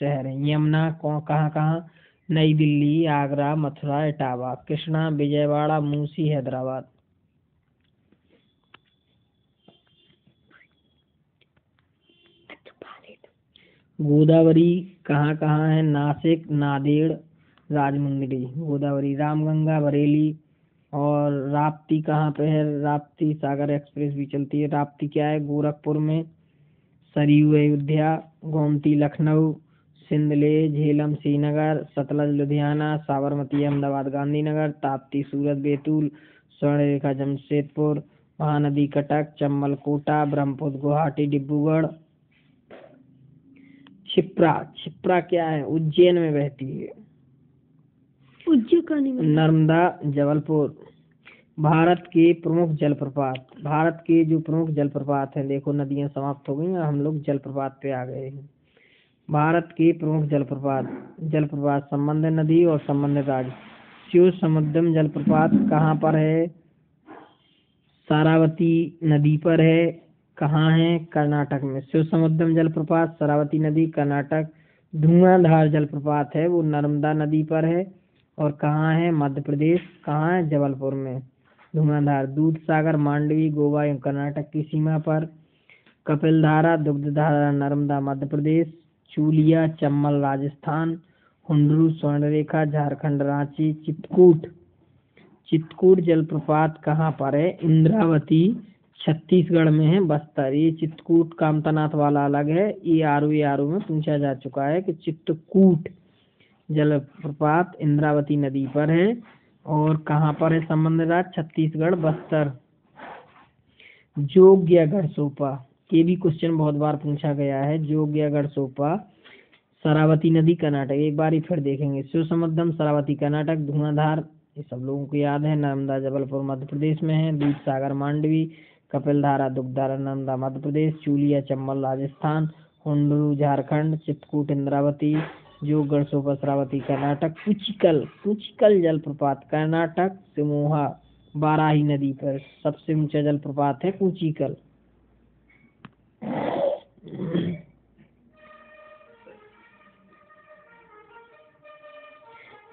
शहर हैं। यमुना कहाँ कहाँ नई दिल्ली, आगरा, मथुरा, इटावा, कृष्णा, विजयवाड़ा मूसी हैदराबाद। गोदावरी कहाँ कहाँ है? नासिक, नादेड़, राजमुंदरी। गोदावरी, रामगंगा, बरेली और राप्ती कहाँ पे है? राप्ती सागर एक्सप्रेस भी चलती है। राप्ती क्या है? गोरखपुर में सरयू अयोध्या, गोमती, लखनऊ सिंधले झेलम श्रीनगर सतलज लुधियाना साबरमती अहमदाबाद गांधीनगर ताप्ती सूरत बैतूल स्वर्ण रेखा जमशेदपुर महानदी कटक चम्बल कोटा ब्रह्मपुत्र गुवाहाटी डिब्रूगढ़। छिप्रा छिप्रा क्या है? उज्जैन में बहती है। उज्जैन नर्मदा जबलपुर। भारत के प्रमुख जलप्रपात भारत के जो प्रमुख जलप्रपात हैं देखो नदियाँ समाप्त हो गई और हम लोग जलप्रपात पे आ गए हैं। भारत के प्रमुख जलप्रपात जलप्रपात संबंध नदी और संबंधित राज्य। शिव समुद्रम जलप्रपात कहाँ पर है? सारावती नदी पर है। कहाँ है? कर्नाटक में। शिव समुद्रम जलप्रपात, सरावती नदी, कर्नाटक। धुआंधार जलप्रपात है, वो नर्मदा नदी पर है। और कहाँ है? मध्य प्रदेश। कहाँ है? जबलपुर में। धुआंधार। दूध सागर मांडवी, गोवा एवं कर्नाटक की सीमा पर। कपिलधारा, दुग्धधारा, नर्मदा, मध्य प्रदेश। चूलिया चम्बल राजस्थान, हुंडरू, स्वर्णरेखा, झारखंड, रांची चित्रकूट चित्रकूट जलप्रपात कहाँ पर है? इंद्रावती, छत्तीसगढ़ में है बस्तर। ये चित्रकूट कामतानाथ वाला अलग है। ये आरू ये आरू में पूछा जा चुका है कि चित्रकूट जलप्रपात इंद्रावती नदी पर है और कहाँ पर है संबंध राज्य छत्तीसगढ़, बस्तर। जोग्यगढ़, सोपा। ये भी क्वेश्चन बहुत बार पूछा गया है जोग्यगढ़ सोपा, सरावती नदी कर्नाटक, एक बार ही फिर देखेंगे। शिव समुद्रम सरावती कर्नाटक, धुआंधार, ये सब लोगों को याद है नर्मदा जबलपुर, मध्य प्रदेश में है। दूध सागर, मांडवी, कपिलधारा दुग्धारा नर्मदा मध्य प्रदेश, चूलिया, चंबल, राजस्थान, हुंडरू, झारखंड, चित्रकूट, इंद्रावती, जोगढ़, सोपा, सरावती, कर्नाटक, कुचिकल कुचिकल जलप्रपात, कर्नाटक, सिमोहा, बाराही नदी पर सबसे ऊँचा जलप्रपात है कुचिकल।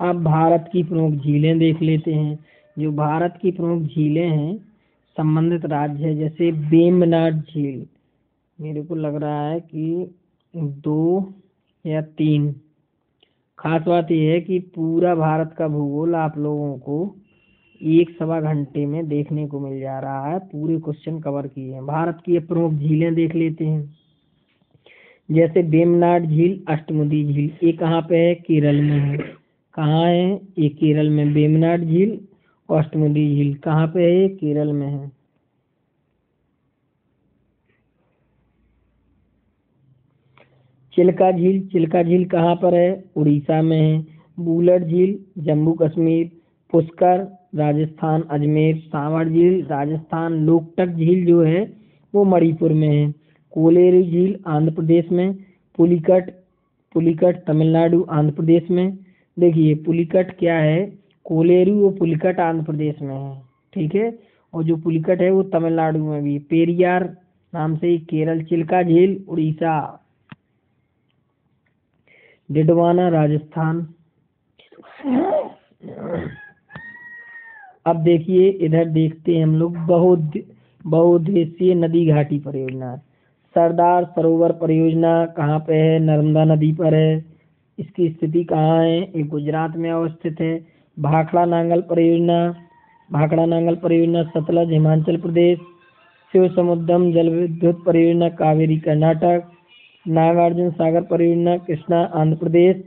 अब भारत की प्रमुख झीलें देख लेते हैं। जो भारत की प्रमुख झीलें हैं, संबंधित राज्य है, जैसे बेमनाड झील। मेरे को लग रहा है कि दो या तीन। खास बात यह है कि पूरा भारत का भूगोल आप लोगों को एक सवा घंटे में देखने को मिल जा रहा है। पूरे क्वेश्चन कवर किए हैं। भारत की प्रमुख झीलें देख लेते हैं। जैसे बेमनाड झील, अष्टमुदी झील, ये कहाँ पे है? केरल में है। कहाँ है? ये केरल में बेमनाड झील और अष्टमुदी झील कहाँ पे है? ये केरल में है। चिल्का झील चिल्का झील कहाँ पर है? उड़ीसा में है। बूलर झील, जम्मू कश्मीर, पुष्कर राजस्थान, अजमेर सांवर झील, राजस्थान, लोकटक झील जो है, वो मणिपुर में है। कोलेरू झील आंध्र प्रदेश में, पुलिकट पुलिकट तमिलनाडु, आंध्र प्रदेश में। देखिए, पुलिकट क्या है? कोलेरू वो पुलिकट आंध्र प्रदेश में है, ठीक है? और जो पुलिकट है, वो तमिलनाडु में भी पेरियार नाम से केरल चिल्का झील, उड़ीसा। डिडवाना, राजस्थान। अब देखिए, इधर देखते हैं हम लोग बहु बहुउद्देशीय नदी घाटी परियोजना। सरदार सरोवर परियोजना कहाँ पे है? नर्मदा नदी पर है। इसकी स्थिति कहाँ है? ये गुजरात में अवस्थित है। भाखड़ा नांगल परियोजना, भाखड़ा नांगल परियोजना सतलज, हिमाचल प्रदेश। शिव समुद्रम जल विद्युत परियोजना, कावेरी कर्नाटक। नागार्जुन सागर परियोजना, कृष्णा आंध्र प्रदेश।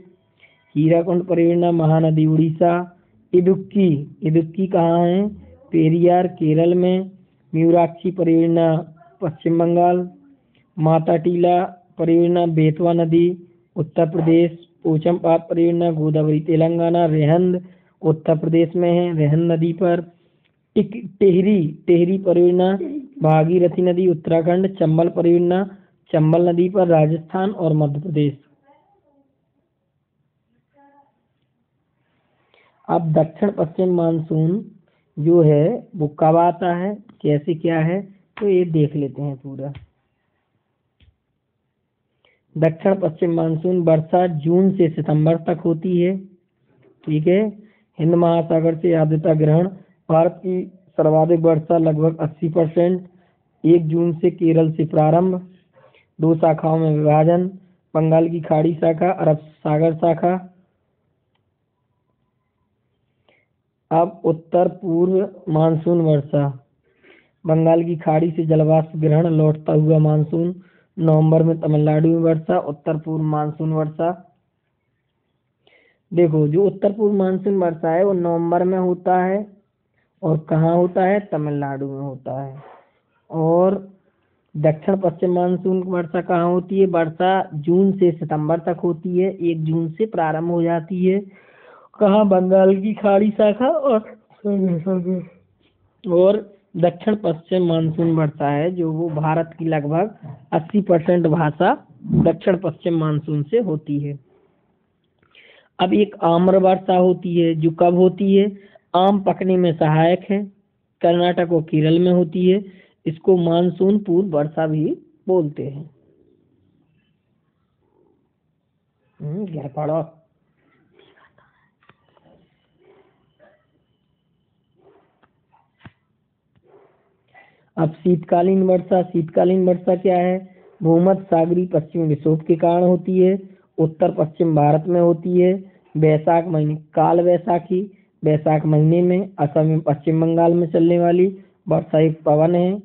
हीराकुंड परियोजना, महानदी उड़ीसा। इदुक्की इदुक्की कहाँ है? पेरियार, केरल में। म्यूराक्षी परियोजना, पश्चिम बंगाल। माता टीला परियोजना, बेतवा नदी। उत्तर प्रदेश पोचमपात परियोजना, गोदावरी, तेलंगाना, रेहंद। उत्तर प्रदेश में है, रेहंद नदी पर। टेहरी टेहरी परियोजना, भागीरथी नदी, उत्तराखंड। चंबल परियोजना, चंबल नदी पर राजस्थान और मध्य प्रदेश। अब दक्षिण पश्चिम मानसून जो है, वो कब आता है, कैसे क्या है तो ये देख लेते हैं पूरा। दक्षिण पश्चिम मानसून वर्षा जून से सितंबर तक होती है, ठीक है? हिंद महासागर से आर्द्रता ग्रहण, भारत की सर्वाधिक वर्षा लगभग 80 परसेंट, एक जून से केरल से प्रारंभ, दो शाखाओं में विभाजन, बंगाल की खाड़ी शाखा, अरब सागर शाखा अब उत्तर पूर्व मानसून वर्षा। बंगाल की खाड़ी से जलवाष्प ग्रहण लौटता हुआ मानसून। नवंबर में तमिलनाडु में वर्षा, उत्तर पूर्व मानसून वर्षा। देखो, जो उत्तर पूर्व मानसून वर्षा है, वो नवंबर में होता है और कहाँ होता है? तमिलनाडु में होता है। और दक्षिण पश्चिम मानसून वर्षा कहाँ होती है? वर्षा जून से सितंबर तक होती है। एक जून से प्रारंभ हो जाती है। कहाँ? बंगाल की खाड़ी शाखा और और दक्षिण पश्चिम मानसून वर्षा है, जो वो भारत की लगभग 80 परसेंट भाषा दक्षिण पश्चिम मानसून से होती है। अब एक आम्र वर्षा होती है, जो कब होती है? आम पकने में सहायक है, कर्नाटक और केरल में होती है। इसको मानसून पूर्व वर्षा भी बोलते हैं। हम्म पड़ो अब शीतकालीन वर्षा शीतकालीन वर्षा क्या है? भूमध्य सागरी पश्चिमी विक्षोभ के कारण होती है, उत्तर पश्चिम भारत में होती है बैसाख महीने, काल वैसाखी बैसाख महीने में असम में पश्चिम बंगाल में चलने वाली वर्षा एक पवन है।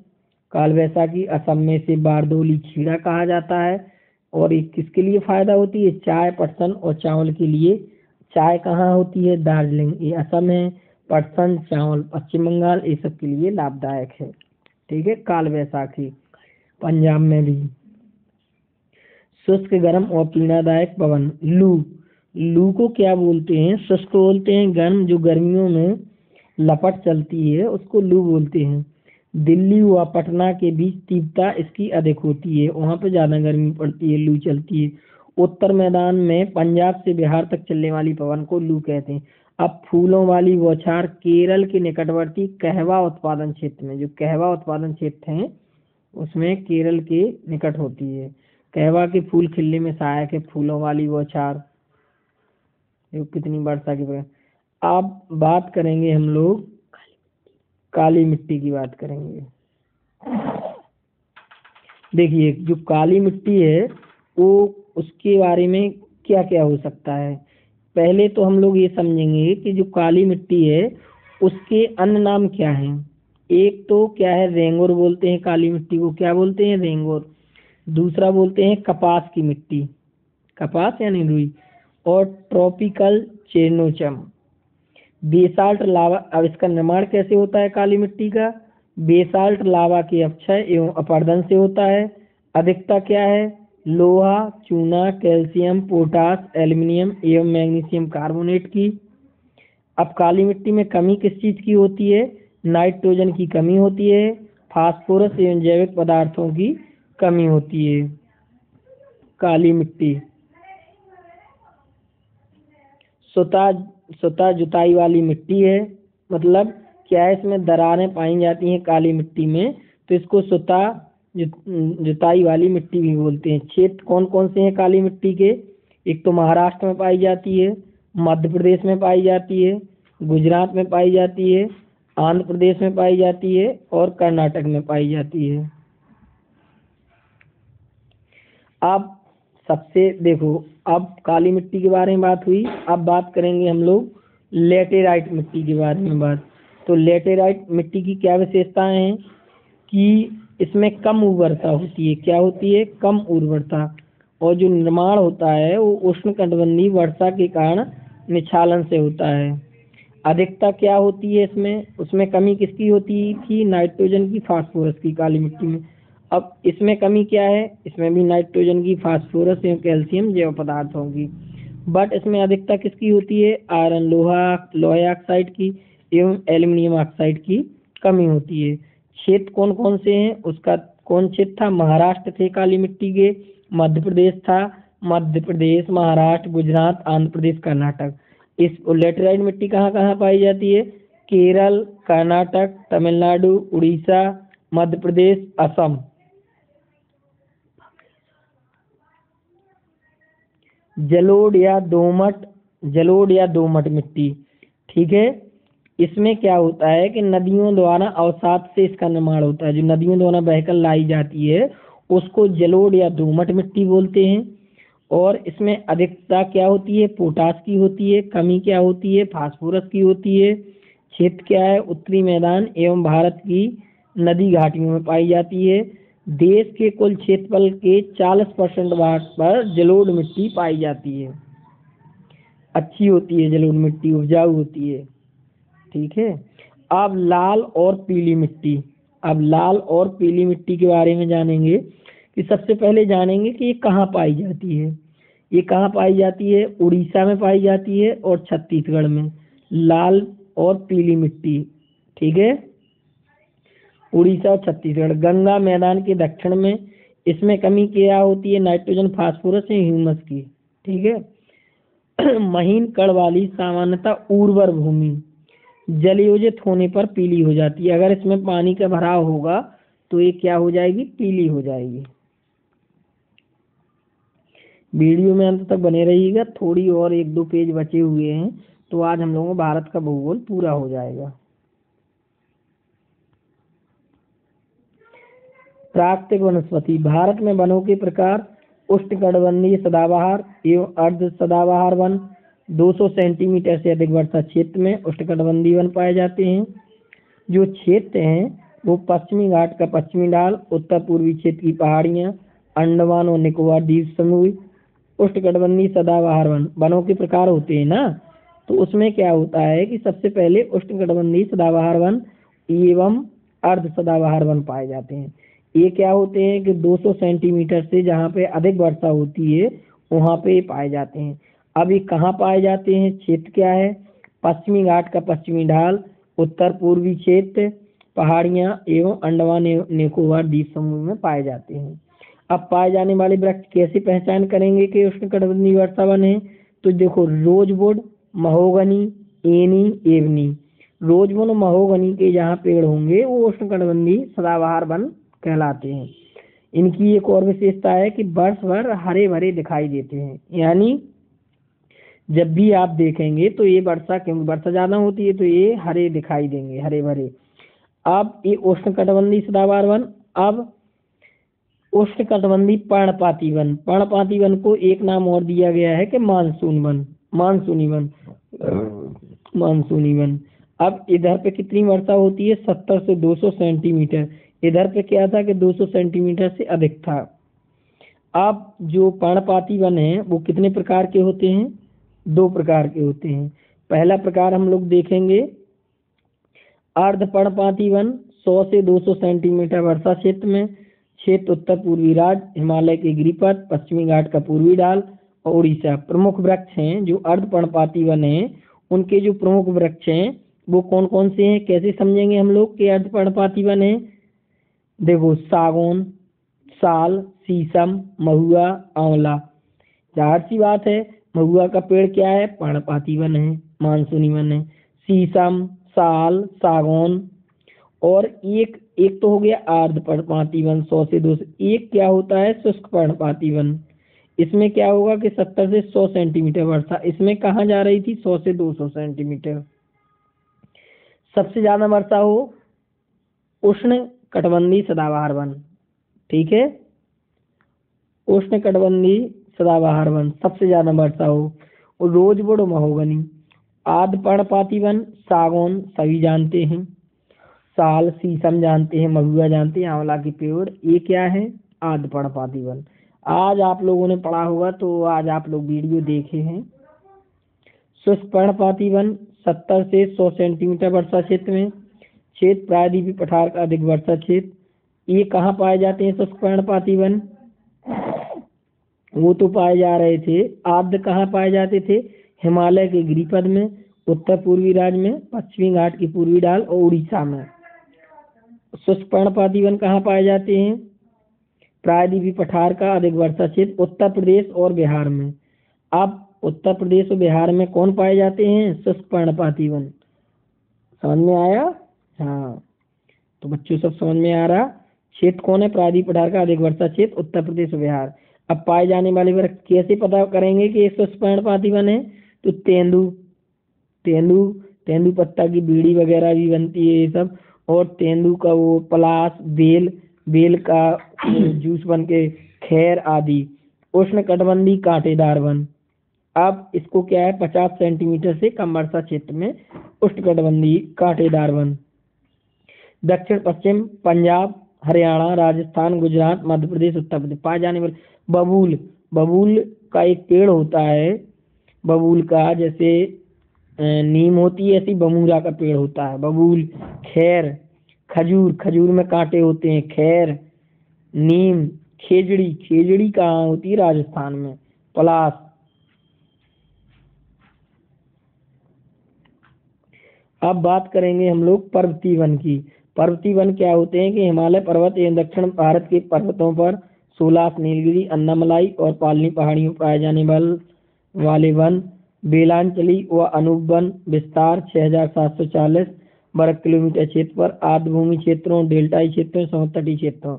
काल वैसाखी असम में से बारदोली छीड़ा कहा जाता है और ये किसके लिए फ़ायदा होती है? चाय पटसन और चावल के लिए। चाय कहाँ होती है? दार्जिलिंग, ये असम है। पटसन, चावल, पश्चिम बंगाल, ये सब के लिए लाभदायक है। ठीक है? काल वैसाखी, पंजाब में भी। शुष्क गर्म और पीड़ादायक पवन, लू। लू को क्या बोलते हैं? शुष्क बोलते हैं गर्म, जो गर्मियों में लपट चलती है, उसको लू बोलते हैं। दिल्ली व पटना के बीच तीव्रता इसकी अधिक होती है। वहाँ पे ज़्यादा गर्मी पड़ती है, लू चलती है। उत्तर मैदान में पंजाब से बिहार तक चलने वाली पवन को लू कहते हैं। अब फूलों वाली बौछार केरल के निकटवर्ती कहवा उत्पादन क्षेत्र में, जो कहवा उत्पादन क्षेत्र है, उसमें केरल के निकट होती है। कहवा के फूल खिलने में सहायक है फूलों वाली बौछार जो कितनी वर्षा की अब बात करेंगे हम लोग काली मिट्टी की बात करेंगे। देखिए, जो काली मिट्टी है, वो उसके बारे में क्या क्या हो सकता है? पहले तो हम लोग ये समझेंगे कि जो काली मिट्टी है, उसके अन्य नाम क्या हैं? एक तो क्या है रेंगोर बोलते हैं काली मिट्टी को। क्या बोलते हैं रेंगोर? दूसरा बोलते हैं कपास की मिट्टी। कपास यानी रुई। और ट्रॉपिकल चेनोचम बेसाल्ट लावा, अब इसका निर्माण कैसे होता है काली मिट्टी का? बेसाल्ट लावा के अक्षय एवं अपर्दन से होता है। अधिकता क्या है? लोहा, चूना, कैल्शियम, पोटास, एल्युमिनियम एवं मैग्नीशियम कार्बोनेट की। अब काली मिट्टी में कमी किस चीज़ की होती है? नाइट्रोजन की कमी होती है। फास्फोरस एवं जैविक पदार्थों की कमी होती है। काली मिट्टी। स्वतः स्वतः जुताई वाली मिट्टी है। मतलब क्या इसमें दरारें पाई जाती हैं काली मिट्टी में? तो इसको जुताई वाली मिट्टी भी बोलते हैं। क्षेत्र कौन कौन से हैं काली मिट्टी के? एक तो महाराष्ट्र में पाई जाती है, मध्य प्रदेश में पाई जाती है, गुजरात में पाई जाती है, आंध्र प्रदेश में पाई जाती है और कर्नाटक में पाई जाती है। अब सबसे देखो, अब काली मिट्टी के बारे में बात हुई। अब बात करेंगे हम लोग लेटेराइट मिट्टी के बारे में बात। तो लेटेराइट मिट्टी की क्या विशेषताएँ हैं कि इसमें कम उर्वरता होती है। क्या होती है? कम उर्वरता। और जो निर्माण होता है, वो उष्ण कटबंधी वर्षा के कारण निछालन से होता है। अधिकता क्या होती है इसमें? उसमें कमी किसकी होती थी? नाइट्रोजन की, फास्फोरस की, काली मिट्टी में। अब इसमें कमी क्या है? इसमें भी नाइट्रोजन की, फास्फोरस एवं कैल्शियम जैव पदार्थ की बट इसमें अधिकता किसकी होती है? आयरन, लोहा, लोहे ऑक्साइड की एवं एल्यूमिनियम ऑक्साइड की कमी होती है। क्षेत्र कौन कौन से हैं? उसका कौन क्षेत्र था? महाराष्ट्र थे काली मिट्टी के, मध्य प्रदेश था, मध्य प्रदेश, महाराष्ट्र, गुजरात, आंध्र प्रदेश, कर्नाटक। इस लेटेराइट मिट्टी कहाँ कहाँ पाई जाती है? केरल, कर्नाटक, तमिलनाडु, उड़ीसा, मध्य प्रदेश, असम। जलोड या दोमट जलोड या दोमट मिट्टी, ठीक है? इसमें क्या होता है कि नदियों द्वारा अवसाद से इसका निर्माण होता है। जो नदियों द्वारा बहकर लाई जाती है, उसको जलोढ़ या दोमट मिट्टी बोलते हैं। और इसमें अधिकता क्या होती है? पोटास की होती है, कमी क्या होती है? फास्फोरस की होती है। क्षेत्र क्या है? उत्तरी मैदान एवं भारत की नदी घाटियों में पाई जाती है। देश के कुल क्षेत्रफल के 40 परसेंट भाग पर जलोढ़ मिट्टी पाई जाती है। अच्छी होती है जलोढ़ मिट्टी, उपजाऊ होती है। ठीक है? अब लाल और पीली मिट्टी। अब लाल और पीली मिट्टी के बारे में जानेंगे कि सबसे पहले जानेंगे कि ये कहाँ पाई जाती है। ये कहाँ पाई जाती है? उड़ीसा में पाई जाती है और छत्तीसगढ़ में। लाल और पीली मिट्टी, ठीक है? उड़ीसा और छत्तीसगढ़। गंगा मैदान के दक्षिण में इसमें कमी क्या होती है? नाइट्रोजन, फास्फोरस या ह्यूमस की, ठीक है? <clears throat> महीन कड़ वाली सामान्यतः उर्वर भूमि। जलयोजित होने पर पीली हो जाती है। अगर इसमें पानी का भराव होगा तो ये क्या हो जाएगी? पीली हो जाएगी। वीडियो में अंत तक बने रहिएगा। थोड़ी और एक दो पेज बचे हुए हैं तो आज हम लोगों का भारत का भूगोल पूरा हो जाएगा। प्राकृतिक वनस्पति। भारत में वनों के प्रकार उष्णकटिबंधीय सदाबहार एवं अर्ध सदाबहार वन। 200 सेंटीमीटर से अधिक वर्षा क्षेत्र में उष्णकटिबंधीय वन पाए जाते हैं। जो क्षेत्र हैं, वो पश्चिमी घाट का पश्चिमी ढाल उत्तर पूर्वी क्षेत्र की पहाड़ियाँ, अंडमान और निकोबार द्वीप समूह, उष्णकटिबंधीय सदाबहार वन, वनों के प्रकार होते हैं ना? तो उसमें क्या होता है कि सबसे पहले उष्णकटिबंधीय सदाबहार वन एवं अर्ध सदाबहार वन पाए जाते हैं। ये क्या होते हैं कि 200 सेंटीमीटर से जहाँ पे अधिक वर्षा होती है, वहाँ पे पाए जाते हैं। ये कहाँ पाए जाते हैं? क्षेत्र क्या है? पश्चिमी घाट का पश्चिमी ढाल, उत्तर पूर्वी क्षेत्र, पहाड़ियाँ एवं अंडमान निकोबार द्वीप समूह में पाए जाते हैं। अब पाए जाने वाले वृक्ष कैसे पहचान करेंगे कि उष्णकटिबंधीय वर्षा वन है? तो देखो रोजवुड महोगनी, एनी, एवनी। रोजवुड महोगनी के जहाँ पेड़ होंगे, वो उष्णकटिबंधीय सदाबहार वन कहलाते हैं। इनकी एक और विशेषता है कि वर्ष भर हरे भरे दिखाई देते हैं। यानी जब भी आप देखेंगे तो ये वर्षा क्योंकि वर्षा ज़्यादा होती है तो ये हरे दिखाई देंगे हरे भरे अब ये उष्णकटिबंधीय सदाबहार वन, अब उष्णकटिबंधीय पर्णपाती वन। पर्णपाती वन को एक नाम और दिया गया है कि मानसून वन, मानसूनी वन मानसूनी वन। अब इधर पे कितनी वर्षा होती है? सत्तर से दो सौ सेंटीमीटर। इधर पे क्या था कि 200 सेंटीमीटर से अधिक था। अब जो पर्णपाती वन है, वो कितने प्रकार के होते हैं? दो प्रकार के होते हैं। पहला प्रकार हम लोग देखेंगे अर्ध पर्णपाती वन 100 से 200 सेंटीमीटर वर्षा क्षेत्र में, क्षेत्र उत्तर पूर्वी राज्य हिमालय के गिरिपथ, पश्चिमी घाट का पूर्वी ढाल और उड़ीसा। प्रमुख वृक्ष हैं जो अर्ध पर्णपाती वन है। उनके जो प्रमुख वृक्ष हैं, वो कौन कौन से हैं? कैसे समझेंगे हम लोग के अर्ध पर्णपाती वन है? देखो, सागौन, साल, शीशम, महुआ, आंवला। ज़ाहिर सी बात है महुआ का पेड़ क्या है? पर्णपाती वन है, मानसूनी वन है, शीशम, साल, सागौन और एक एक तो हो गया आर्ध पर्णपाती वन, सौ से दो सौ, एक क्या होता है? शुष्क पर्णपाती वन। इसमें क्या होगा कि सत्तर से सौ सेंटीमीटर वर्षा, इसमें कहाँ जा रही थी? सौ से दो सौ सेंटीमीटर। सबसे ज़्यादा वर्षा हो उष्ण कटबंधी सदाबहार वन, ठीक है? उष्ण कटबंधी सदाबहार वन, सबसे ज़्यादा वर्षा हो। और रोजवुड महोगनी। आद पर्णपाती वन, सागौन सभी जानते हैं। साल शीशम जानते हैं, महुआ जानते हैं, आंवला के पेड़ ये क्या है? आद पर्णपाती वन। आज आप लोगों ने पढ़ा होगा तो आज आप लोग वीडियो देखे हैं। शुष्क पर्णपाती वन, सत्तर से सौ सेंटीमीटर वर्षा क्षेत्र में। क्षेत्र प्रायद्वीपीय पठार का अधिक वर्षा क्षेत्र। ये कहाँ पाए जाते हैं शुष्क पर्णपाती वन? वो तो पाए जा रहे थे। आद्य कहाँ पाए जाते थे? हिमालय के गिरिपद में, उत्तर पूर्वी राज्य में, पश्चिमी घाट की पूर्वी डाल और उड़ीसा में। शुष्क पर्णपाती वन कहाँ पाए जाते हैं? प्रायद्वीपीय पठार का अधिक वर्षा क्षेत्र उत्तर प्रदेश और बिहार में। अब उत्तर प्रदेश और बिहार में कौन पाए जाते हैं? शुष्क पर्णपाती वन समझ में आया? हाँ। तो बच्चों, सब समझ में आ रहा? क्षेत्र कौन है? प्रायद्वीप पठार का अधिक वर्षा क्षेत्र उत्तर प्रदेश और बिहार। अब पाए जाने वाले वर्ग कैसे पता करेंगे कि शुष्क पर्णपाती वन है? तो तेंदु तेंदु तेंदु पत्ता की बीड़ी वगैरह भी बनती है ये सब। और तेंदु का वो पलास बेल बेल का जूस बन के खैर आदि। उष्ण कटबंधी कांटेदार वन। अब इसको क्या है? पचास सेंटीमीटर से कम वर्षा क्षेत्र में उष्ण कटबंधी कांटेदार वन। दक्षिण पश्चिम पंजाब, हरियाणा, राजस्थान, गुजरात, मध्य प्रदेश, उत्तर प्रदेश। पाए जाने वाले बबूल। बबूल का एक पेड़ होता है। बबूल का जैसे नीम होती है, ऐसी बमूरा का पेड़ होता है। बबूल, खैर, खजूर। खजूर में कांटे होते हैं। खैर, नीम, खेजड़ी। खेजड़ी कहाँ होती है? राजस्थान में। पलास अब बात करेंगे हम लोग पर्वती वन की। पर्वती वन क्या होते हैं कि हिमालय पर्वत एवं दक्षिण भारत के पर्वतों पर सोलास, नीलगिरी, अन्नामलाई और पालनी पहाड़ियों पाए जाने वाले वन बेलांचली व अनूप वन विस्तार 6740 वर्ग किलोमीटर क्षेत्र पर आर्द्रभूमि क्षेत्रों, डेल्टाई क्षेत्रों समतटीय क्षेत्रों।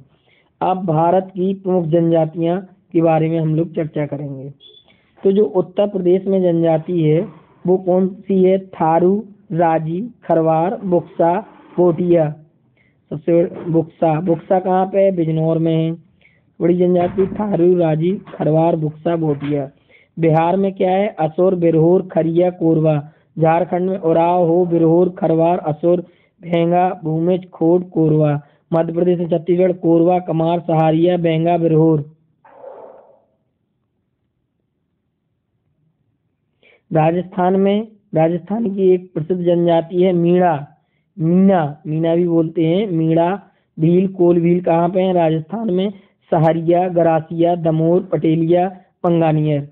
अब भारत की प्रमुख जनजातियाँ के बारे में हम लोग चर्चा करेंगे। तो जो उत्तर प्रदेश में जनजाति है, वो कौन सी है? थारू, राज़ी, खरवार, बुक्सा कोटिया सबसे बुक्सा। बुक्सा कहाँ पे है? बिजनौर में है। बड़ी जनजाति थारू, राज़ी, खरवार बुक्सा बोटिया बिहार में क्या है? असोर, बिरहोर, खरिया कोरबा झारखंड में उराव, हो, बिरहोर, खरवार, असुर, भेंगा, भूमिज, खोड, कोरवा। मध्य प्रदेश में छत्तीसगढ़, कोरवा, कमार, सहारिया, बेंगा, बिरहोर। राजस्थान में, राजस्थान की एक प्रसिद्ध जनजाति है मीणा। मीना मीना भी बोलते हैं। मीणा, भील, कोल, भील कहाँ पे है? राजस्थान में सहारिया, गरासिया, दमोर, पटेलिया पंगानियर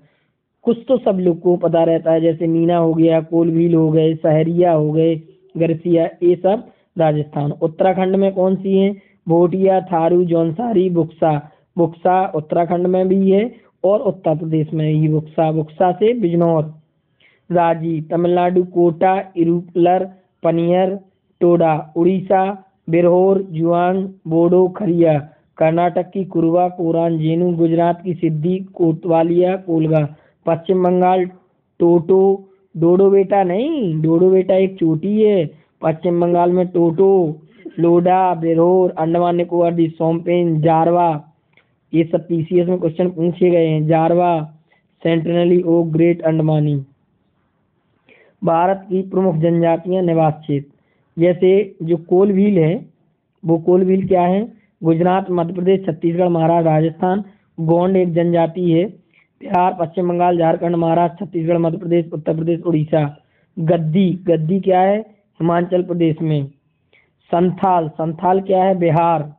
कुछ तो सब लोग को पता रहता है, जैसे मीना हो गया कोलभील हो गए, सहरिया हो गए, गरसिया, ये सब राजस्थान। उत्तराखंड में कौन सी है? भोटिया, थारू, जौनसारी, बुक्सा। बुक्सा उत्तराखंड में भी है और उत्तर प्रदेश में ही बुक्सा। बुक्सा से बिजनौर। राज़ी तमिलनाडु, कोटा, इरुपलर, पनियर, टोडा, उड़ीसा, बिरहोर, जुआंग, बोडो, खरिया। कर्नाटक की कुरवा कोरान जेनू गुजरात की सिद्धि, कोतवालिया, कोलगा, पश्चिम बंगाल, टोटो डोडो बेटा नहीं डोडो बेटा एक चोटी है, पश्चिम बंगाल में टोटो, लोडा, बेरोर, अंडमान निकोबार दी सोमपेन जारवा, ये सब पीसीएस में क्वेश्चन पूछे गए हैं, जारवा सेंटनली ओ ग्रेट अंडमानी। भारत की प्रमुख जनजातियाँ निवास क्षेत्र, जैसे जो कोल व्हील है, वो कोल व्हील क्या है? गुजरात, मध्य प्रदेश, छत्तीसगढ़, महाराष्ट्र, राजस्थान, गोंड एक जनजाति है। बिहार, पश्चिम बंगाल, झारखंड, महाराष्ट्र, छत्तीसगढ़, मध्य प्रदेश, उत्तर प्रदेश, उड़ीसा। गद्दी गद्दी क्या है? हिमाचल प्रदेश में। संथाल संथाल क्या है? बिहार।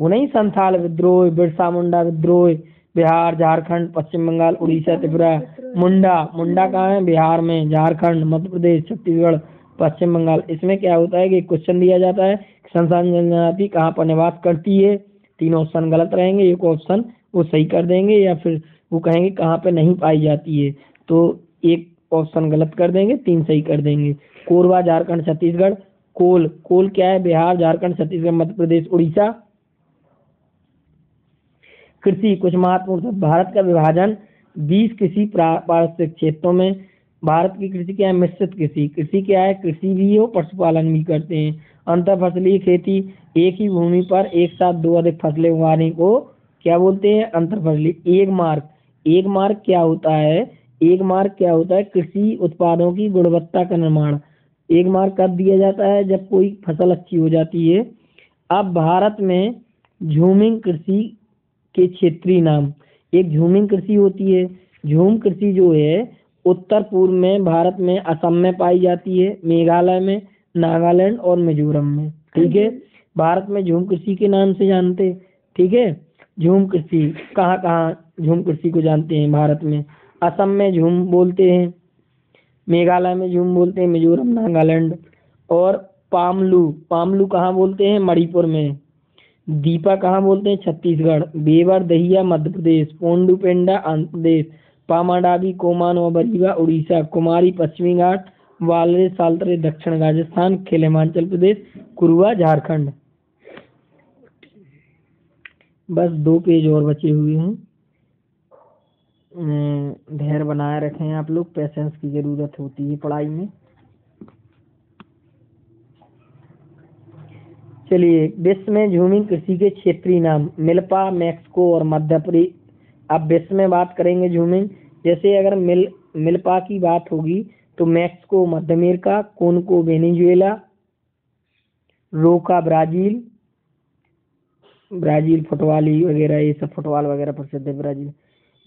वो नहीं संथाल, विद्रोह, बिरसा मुंडा विद्रोह, बिहार, झारखंड, पश्चिम बंगाल, उड़ीसा, त्रिपुरा, मुंडा। मुंडा कहाँ है? बिहार में, झारखंड, मध्य प्रदेश, छत्तीसगढ़ पश्चिम बंगाल। इसमें क्या होता है कि क्वेश्चन दिया जाता है संस्थान जनजाति कहाँ पर निवास करती है? तीन ऑप्शन गलत रहेंगे, एक ऑप्शन वो सही कर देंगे या फिर वो कहेंगे कहाँ पे नहीं पाई जाती है। तो एक ऑप्शन गलत कर देंगे, तीन सही कर देंगे। कोरबा झारखंड, छत्तीसगढ़, कोल। कोल क्या है? बिहार, झारखंड, छत्तीसगढ़, मध्य प्रदेश, उड़ीसा। कृषि, कुछ महत्वपूर्ण, भारत का विभाजन। 20 कृषि पारिस्थितिक क्षेत्रों में भारत की कृषि क्या है? मिश्रित कृषि। कृषि क्या है? कृषि भी हो, पशुपालन भी करते हैं। अंतर फसलीय खेती एक ही भूमि पर एक साथ दो अधिक फ़सलें उगाने को क्या बोलते हैं? अंतर फसली एक मार्ग। एक मार्ग क्या होता है? एक मार्ग क्या होता है? कृषि उत्पादों की गुणवत्ता का निर्माण। एक मार्ग कब दिया जाता है? जब कोई फ़सल अच्छी हो जाती है। अब भारत में झूमिंग कृषि के क्षेत्रीय नाम। एक झूमिंग कृषि होती है। झूम कृषि जो है उत्तर पूर्व में भारत में असम में पाई जाती है, मेघालय में, नागालैंड और मिजोरम में। ठीक है? भारत में झूम कृषि के नाम से जानते ठीक है? झूम कृषि, कहाँ कहाँ झूम कृषि को जानते हैं भारत में? असम में झूम बोलते हैं, मेघालय में झूम बोलते हैं, मिजोरम, नागालैंड और पामलू। पामलू कहाँ बोलते हैं? मणिपुर में। दीपा कहाँ बोलते हैं? छत्तीसगढ़। बेवर, दहिया, मध्य प्रदेश। पोंडू, पेंडा, आंध्र प्रदेश। पामाडाबी, कोमान और बरीवा, उड़ीसा, कुमारी, पश्चिमी घाट, वालरे, सालतरे, दक्षिण राजस्थान, खेल हिमाचल प्रदेश, कुरुआ, झारखंड। बस दो पेज और बचे हुए हैं। धैर्य बनाए रखें आप लोग पेशेंस की ज़रूरत होती है पढ़ाई में। चलिए, विश्व में झूमिंग कृषि के क्षेत्रीय नाम, मिल्पा, मैक्सिको और मध्य अब विश्व में बात करेंगे झूमिंग जैसे अगर मिल, मिल्पा की बात होगी तो मैक्सिको, मध्य अमेरिका, कोनको, वेनेजुएला रोका ब्राज़ील ब्राज़ील फुटबॉल वगैरह, ये सब फुटबॉल वगैरह प्रसिद्ध है ब्राज़ील।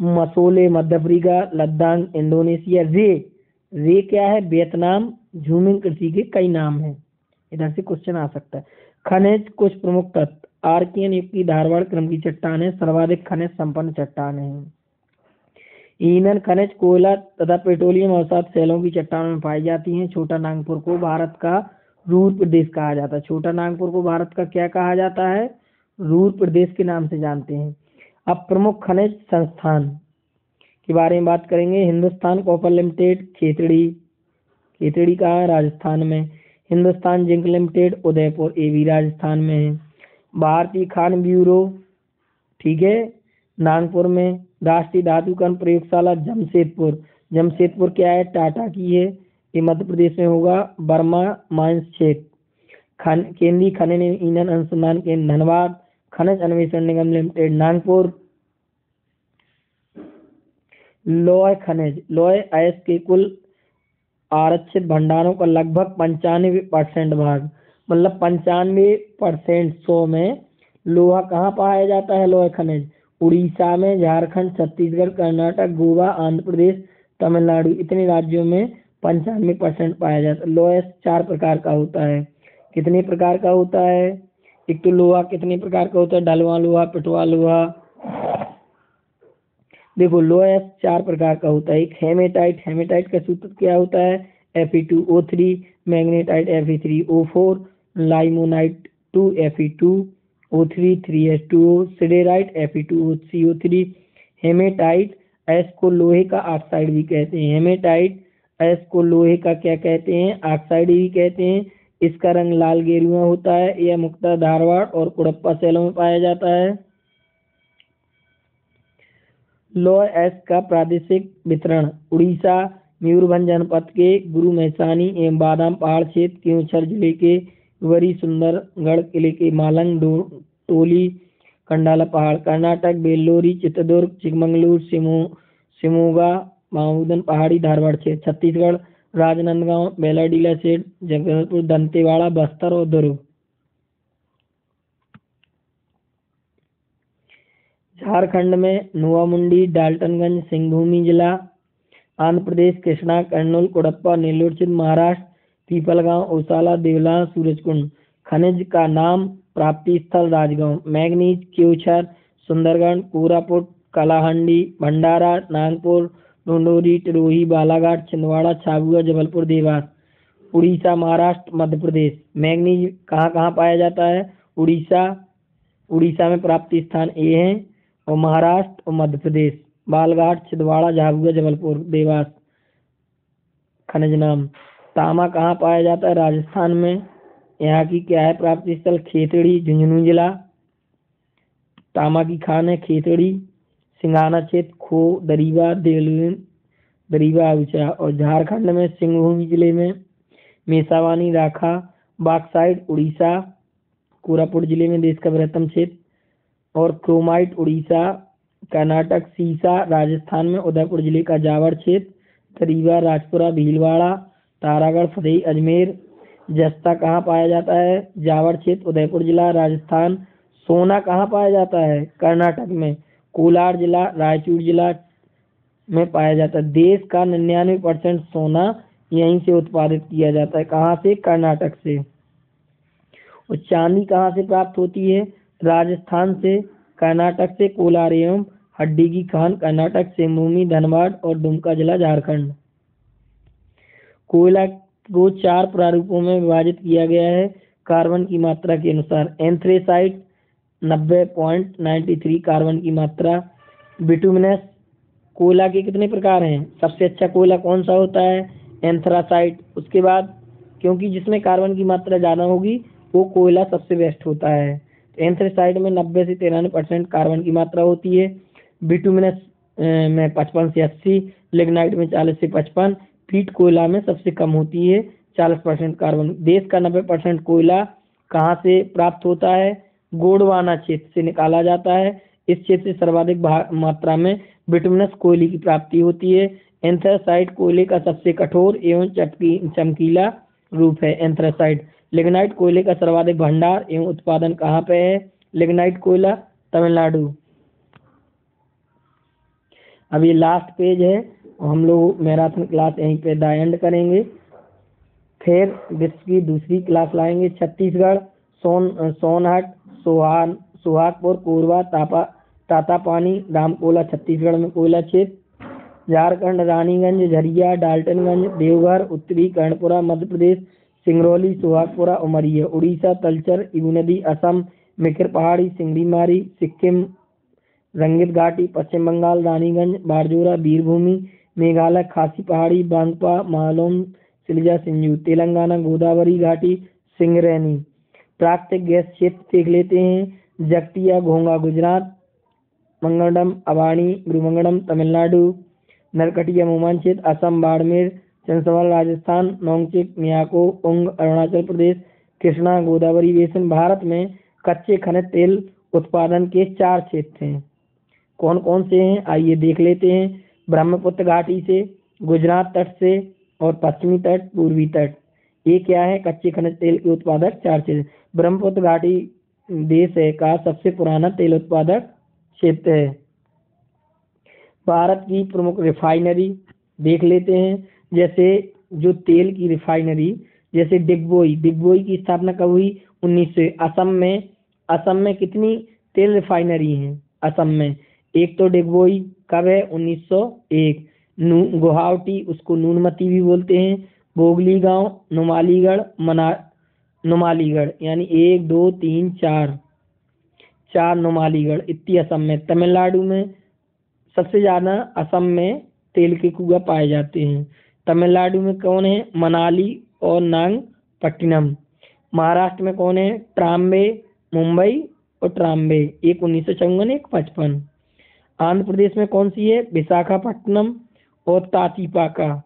मसोले, मध्य अफ्रीका, लद्दाख, इंडोनेशिया, रे रे क्या है? वियतनाम झूमिंग कृषि के कई नाम हैं। इधर से क्वेश्चन आ सकता है। खनिज कुछ प्रमुख तत्व। आर्कियन युग की धारवाड़ क्रम की चट्टान सर्वाधिक खनिज संपन्न चट्टान है। ईंधन, खनिज, कोयला तथा पेट्रोलियम अवसाद सैलों की चट्टानों में पाई जाती हैं। छोटा नागपुर को भारत का रूर प्रदेश कहा जाता है। छोटा नागपुर को भारत का क्या कहा जाता है? रूर प्रदेश के नाम से जानते हैं। अब प्रमुख खनिज संस्थान के बारे में बात करेंगे। हिंदुस्तान कॉपर लिमिटेड खेतड़ी खेतड़ी कहाँ है? राजस्थान में। हिंदुस्तान जिंक लिमिटेड, उदयपुर ए भी राजस्थान में है। भारतीय खान ब्यूरो, ठीक है? नागपुर में राष्ट्रीय धातु प्रयोगशाला जमशेदपुर। जमशेदपुर क्या है? टाटा की है। ये मध्य प्रदेश में होगा, बर्मा माइंस क्षेत्र खन, केंद्रीय खनन ईंधन अनुसंधान केंद्र, धनबाद। खनिज अन्वेषण निगम लिमिटेड, नागपुर। लोय खनिज, लोय अयस के कुल आरक्षित भंडारों का लगभग पंचानवे परसेंट भाग मतलब पंचानवे परसेंट सौ में लोहा कहाँ पाया जाता है? लोह खनिज। उड़ीसा में, झारखंड, छत्तीसगढ़, कर्नाटक, गोवा, आंध्र प्रदेश, तमिलनाडु, इतने राज्यों में पंचानवे परसेंट पाया जाता है। लोह चार प्रकार का होता है। कितने प्रकार का होता है? एक तो लोहा कितने प्रकार का होता है? डलवा लोहा, पिटवा लोहा देखो लोहा चार प्रकार का होता है। एक हेमेटाइट हेमेटाइट का सूत्र क्या होता है? F E two O three magnetite F E three O four limonite two F E two O three three S two O siderite F E two O C O three hematite S को लोहे का oxide भी कहते हैं। Haematite S को लोहे का क्या कहते हैं? ऑक्साइड भी कहते हैं। इसका रंग लाल गेरुआ होता है यह मुक्ता धारवाड़ और कुड़प्पा सेलों में पाया जाता है। लोअर एस का प्रादेशिक वितरण, उड़ीसा मयूरभंज जनपद के गुरु महसानी एवं बादाम पहाड़ क्षेत्र क्योंछर ज़िले के वरी सुंदरगढ़ किले के मालंग टोली, कंडाला पहाड़, कर्नाटक, बेल्लोरी चित्रदुर्ग चिकमंगलूर, सिमो, सिमोगा पहाड़ी, धारवाड़ क्षेत्र, छत्तीसगढ़, राजनांदगांव, बेलाडीला सेठ, जगदलपुर, दंतेवाड़ा, बस्तर और दुर्ग। झारखंड में नोवामुंडी, डाल्टनगंज, सिंहभूमि जिला आंध्र प्रदेश कृष्णा, कर्नूल, कुड़प्पा, नेल्लोर महाराष्ट्र, पीपलगांव, उसाला देवला सूरजकुंड। खनिज का नाम प्राप्ति स्थल राजगांव। मैग्नीज, क्योछर, सुंदरगढ़, कोरापुट, कलाहंडी, भंडारा, नागपुर, डोंडोरी, टिरोही, बालाघाट, छिंदवाड़ा, छाबुआ, जबलपुर, देवास। उड़ीसा, महाराष्ट्र मध्य प्रदेश मैग्नीज कहाँ कहाँ पाया जाता है? उड़ीसा। उड़ीसा में प्राप्ति स्थान ये है। और महाराष्ट्र और मध्य प्रदेश, बालघाट, छिंदवाड़ा, झाबुआ, जबलपुर, देवास, खनिज नाम। तामा कहाँ पाया जाता है? राजस्थान में। यहाँ की क्या है प्राप्ति स्थल? खेतड़ी, झुंझुनू जिला। तामा की खान है खेतड़ी, सिंघाना क्षेत्र, खो, दरीवा दरीबा और झारखंड में सिंहभूमि ज़िले में। मेसावानी, राखा बागसाइड उड़ीसा, कोरापुट ज़िले में देश का बृहत्तम क्षेत्र। और क्रोमाइट उड़ीसा, कर्नाटक, सीसा, राजस्थान में उदयपुर ज़िले का जावर क्षेत्र रीवा राजपुरा, भीलवाड़ा, तारागढ़ फतेही अजमेर। जस्ता कहाँ पाया जाता है? जावर क्षेत्र, उदयपुर जिला, राजस्थान। सोना कहाँ पाया जाता है? कर्नाटक में। कोलार जिला, रायचूर जिला में पाया जाता है। देश का निन्यानवे परसेंट सोना यहीं से उत्पादित किया जाता है। कहाँ से? कर्नाटक से। और चांदी कहाँ से प्राप्त होती है? राजस्थान से, कर्नाटक से कोलार एवं हड्डी की खान, कर्नाटक से सिंहभूमि धनबाद और दुमका जिला झारखंड। कोयला को चार प्रारूपों में विभाजित किया गया है। कार्बन की मात्रा के अनुसार एंथ्रेसाइट नब्बे पॉइंट नाइन्टी थ्री कार्बन की मात्रा, बिटुमिनस, कोयला के कितने प्रकार हैं? सबसे अच्छा कोयला कौन सा होता है? एंथ्रासाइट। उसके बाद, क्योंकि जिसमें कार्बन की मात्रा ज़्यादा होगी, वो कोयला सबसे बेस्ट होता है। एंथ्रेसाइड में नब्बे से तिरानवे परसेंट कार्बन की मात्रा होती है। बिटुमिनस में पचपन से अस्सी लिग्नाइट में चालीस से पचपन फीट कोयला में सबसे कम होती है। चालीस परसेंट कार्बन, देश का नब्बे परसेंट कोयला कहाँ से प्राप्त होता है? गोडवाना क्षेत्र से निकाला जाता है। इस क्षेत्र से सर्वाधिक मात्रा में बिटुमिनस कोयले की प्राप्ति होती है। एंथ्रासाइड कोयले का सबसे कठोर एवं चमकीला रूप है। एंथ्रासाइड लिग्नाइट कोयले का सर्वाधिक भंडार एवं उत्पादन कहाँ पे है? लिग्नाइट कोयला तमिलनाडु। अब ये लास्ट पेज है हम लोग मैराथन क्लास यहीं पे द एंड करेंगे। फिर विश्व की दूसरी क्लास लाएँगे, छत्तीसगढ़, सोन, सोनहट, सोहान, सुहागपुर कोरबा तापा, तातापानी, रामकोला, छत्तीसगढ़ में कोयला क्षेत्र, झारखंड, रानीगंज, झरिया, डाल्टनगंज, देवघर, उत्तरी, कर्णपुरा, मध्य प्रदेश सिंगरौली, सुहागपुरा, उमरिया, उड़ीसा, तलचर, इबू नदी, असम मिकिर पहाड़ी, सिंगरीमारी, सिक्किम, रंगित घाटी, पश्चिम बंगाल, रानीगंज, बारजोरा वीरभूमि मेघालय, खासी पहाड़ी बांगपा मालोम सिलजा, सिंजू, तेलंगाना, गोदावरी घाटी, सिंगरैनी। प्राकृतिक गैस क्षेत्र देख लेते हैं, जगतिया घोंगा गुजरात मंगलडम अबाणी, गुरुमंगलम, तमिलनाडु, नरकटिया, मोमान क्षेत्र, असम, बाड़मेर चंसवाल राजस्थान नोंगचिक मियाको, उंग, अरुणाचल प्रदेश, कृष्णा, गोदावरी बेसिन, भारत में कच्चे खनिज तेल उत्पादन के चार क्षेत्र हैं। कौन कौन से हैं? आइए देख लेते हैं। ब्रह्मपुत्र घाटी से, गुजरात तट से और पश्चिमी तट, पूर्वी तट। ये क्या है? कच्चे खनिज तेल के उत्पादक चार क्षेत्र ब्रह्मपुत्र घाटी देश है का सबसे पुराना तेल उत्पादक क्षेत्र है। भारत की प्रमुख रिफाइनरी देख लेते हैं। जैसे जो तेल की रिफाइनरी जैसे डिगबोई डिगबोई की स्थापना कब हुई? उन्नीस सौ असम में। असम में कितनी तेल रिफाइनरी हैं? असम में। एक तो डिगबोई कब है? 1901 गुवाहाटी उसको नूनमती भी बोलते हैं। बोगली गाँव, नुमालीगढ़, मना, नुमालीगढ़, यानी एक, दो, तीन, चार। चार नुमालीगढ़, इतनी असम में। तमिलनाडु में सबसे ज़्यादा असम में तेल के कुआ पाए जाते हैं। तमिलनाडु में कौन है? मनाली और नांग पट्टिनम महाराष्ट्र में कौन है? ट्राम्बे, मुंबई और ट्राम्बे। एक उन्नीस सौ चौवन, एक पचपन। आंध्र प्रदेश में कौन सी है? विशाखापट्टनम और तातीपाका।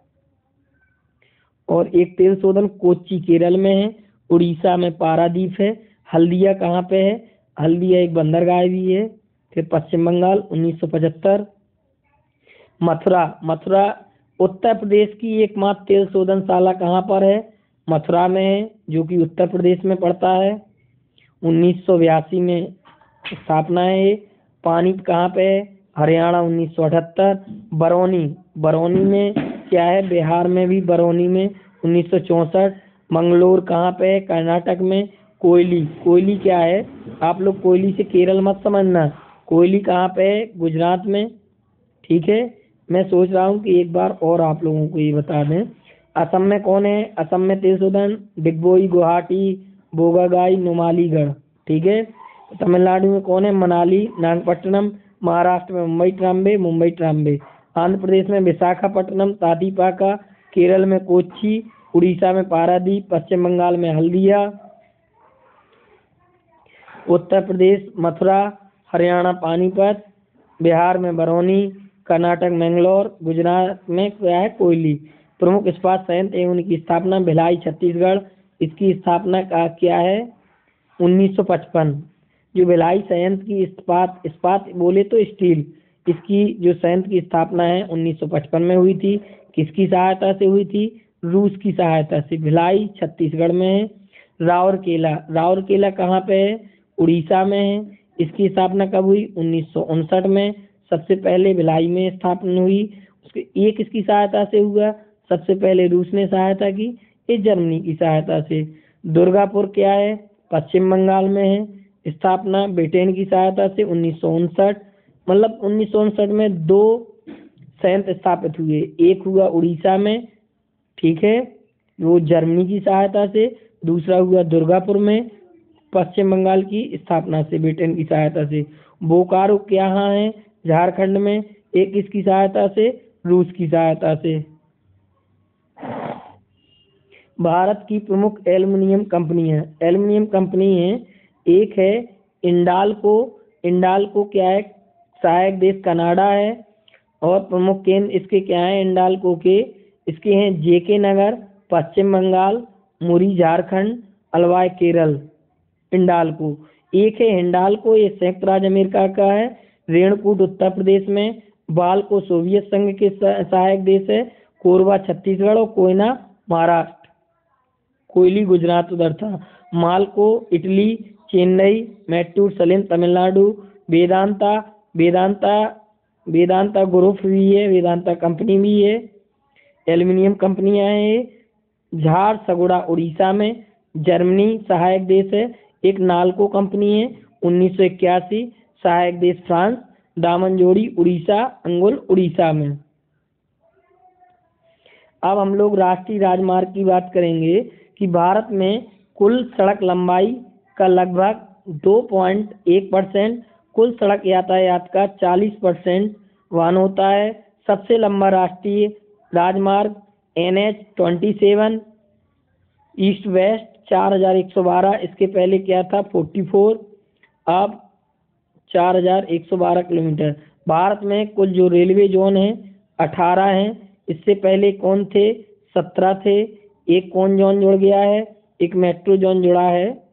और एक तेल शोधन कोच्चि, केरल में है। उड़ीसा में पारादीप है। हल्दिया कहाँ पे है? हल्दिया एक बंदरगाह भी है। फिर पश्चिम बंगाल 1975 मथुरा मथुरा उत्तर प्रदेश की एकमात्र तेल शोधनशाला कहाँ पर है? मथुरा में है, जो कि उत्तर प्रदेश में पड़ता है। उन्नीस सौ बयासी में स्थापना है पानी कहाँ पे है? हरियाणा, उन्नीस सौ अठहत्तर। बरौनी बरौनी में क्या है? बिहार में भी बरौनी में। उन्नीस सौ चौंसठ। मंगलोर कहाँ पे है? कर्नाटक में। कोयली कोयली क्या है? आप लोग कोयली से केरल मत समझना। कोयली कहाँ पे है? गुजरात में। ठीक है? मैं सोच रहा हूँ कि एक बार और आप लोगों को ये बता दें। असम में कौन है? असम में तेल शोधन डिगबोई, गुवाहाटी, बोगागाई, नुमालीगढ़, ठीक है? तमिलनाडु में कौन है? मनाली, नागपट्टनम, महाराष्ट्र में मुंबई ट्राम्बे मुंबई ट्राम्बे। आंध्र प्रदेश में विशाखापट्टनम, तादीपाका, केरल में कोच्चि, उड़ीसा में पारादीप, पश्चिम बंगाल में हल्दिया, उत्तर प्रदेश मथुरा, हरियाणा पानीपत, बिहार में बरौनी कर्नाटक, मैंगलोर, गुजरात में क्या है कोयली। प्रमुख इस्पात संयंत्र एवं उनकी स्थापना भिलाई, छत्तीसगढ़। इसकी स्थापना का क्या है? 1955 जो भिलाई संयंत्र की इस्पात इस्पात बोले तो स्टील। इसकी जो संयंत्र की स्थापना है 1955 में हुई थी। किसकी सहायता से हुई थी? रूस की सहायता से। भिलाई छत्तीसगढ़ में है। राउरकेला राउरकेला कहाँ पे है? उड़ीसा में है। इसकी स्थापना कब हुई? उन्नीस सौ उनसठ में। सबसे पहले भिलाई में स्थापना हुई, उसके ये किसकी सहायता से हुआ? सबसे पहले रूस ने सहायता की, ये जर्मनी की सहायता से। दुर्गापुर क्या है? पश्चिम बंगाल में है। स्थापना ब्रिटेन की सहायता से उन्नीस सौ उनसठ मतलब उन्नीस सौ उनसठ में दो संयंत्र स्थापित हुए। एक हुआ उड़ीसा में, ठीक है, वो जर्मनी की सहायता से। दूसरा हुआ दुर्गापुर में, पश्चिम बंगाल की स्थापना से, ब्रिटेन की सहायता से। बोकारो क्या है? झारखंड में, एक इसकी सहायता से, रूस की सहायता से। भारत की प्रमुख एल्युमिनियम कंपनी है। एल्युमिनियम कंपनी है, एक है इंडालको। इंडालको क्या है? सहायक देश कनाडा है और प्रमुख केंद्र इसके क्या है? इंडालको के। इसके हैं जेके नगर, पश्चिम बंगाल, मुरी झारखंड अलवाय केरल। इंडालको। एक है हिंडालको ये संयुक्त राज्य अमेरिका का है। रेणकूट उत्तर प्रदेश में बाल को सोवियत संघ के सहायक देश है। कोरबा, छत्तीसगढ़ और कोयना, महाराष्ट्र। कोयली, गुजरात उधर था। मालको इटली, चेन्नई मैट्टूर सलीम, तमिलनाडु, वेदांता वेदांता वेदांता ग्रुप भी है, वेदांता कंपनी भी है। एल्युमिनियम कंपनियाँ हैं। झार, सगुड़ा, उड़ीसा में जर्मनी सहायक देश है। एक नालको कंपनी है, उन्नीस सौ इक्यासी सहायक देश फ्रांस, दामन जोड़ी, उड़ीसा, अंगुल, उड़ीसा में। अब हम लोग राष्ट्रीय राजमार्ग की बात करेंगे कि भारत में कुल सड़क लंबाई का लगभग दो पॉइंट एक परसेंट, कुल सड़क यातायात का चालीस परसेंट वहन होता है। सबसे लंबा राष्ट्रीय राजमार्ग N H twenty seven, east west चार हज़ार एक सौ बारह, इसके पहले क्या था? Forty four. अब चार हज़ार एक सौ बारह किलोमीटर। भारत में कुल जो रेलवे जोन है, अठारह हैं। इससे पहले कौन थे? सत्रह थे। एक कौन जोन जुड़ गया है? एक मेट्रो जोन जुड़ा है।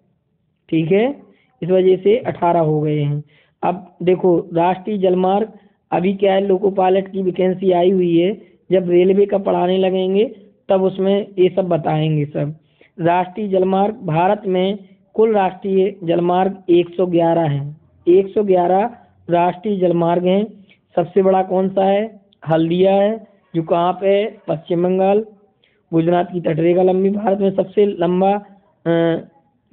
ठीक है? इस वजह से अठारह हो गए हैं। अब देखो, राष्ट्रीय जलमार्ग, अभी क्या है लोको पायलट की वैकेंसी आई हुई है। जब रेलवे का पढ़ाने लगेंगे, तब उसमें ये सब बताएँगे सब। राष्ट्रीय जलमार्ग, भारत में कुल राष्ट्रीय जलमार्ग 111 हैं। 111 राष्ट्रीय जलमार्ग हैं। सबसे बड़ा कौन सा है? हल्दिया है, जो कहाँ पे है? पश्चिम बंगाल। गुजरात की तटरेखा लंबी, भारत में सबसे लंबा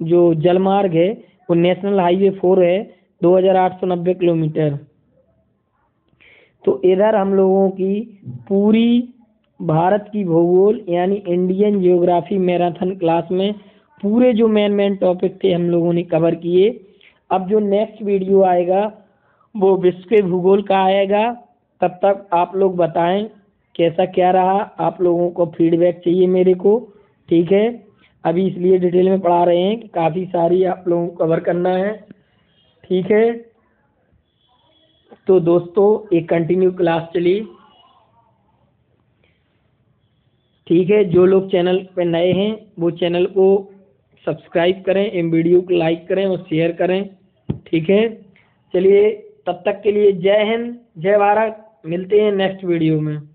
जो जलमार्ग है, वो नेशनल हाईवे फोर है 2890 किलोमीटर। तो इधर हम लोगों की पूरी भारत की भूगोल, यानी इंडियन जियोग्राफी मैराथन क्लास में, पूरे जो मेन मेन टॉपिक थे, हम लोगों ने कवर किए। अब जो नेक्स्ट वीडियो आएगा, वो विश्व के भूगोल का आएगा। तब तक आप लोग बताएँ, कैसा क्या रहा। आप लोगों को फीडबैक चाहिए मेरे को, ठीक है? अभी इसलिए डिटेल में पढ़ा रहे हैं कि काफ़ी सारी आप लोगों को कवर करना है, ठीक है? तो दोस्तों, एक कंटिन्यू क्लास चली। ठीक है? जो लोग चैनल पे नए हैं, वो चैनल को सब्सक्राइब करें इन वीडियो को लाइक करें और शेयर करें। ठीक है? चलिए, तब तक के लिए जय हिंद, जय भारत, मिलते हैं नेक्स्ट वीडियो में।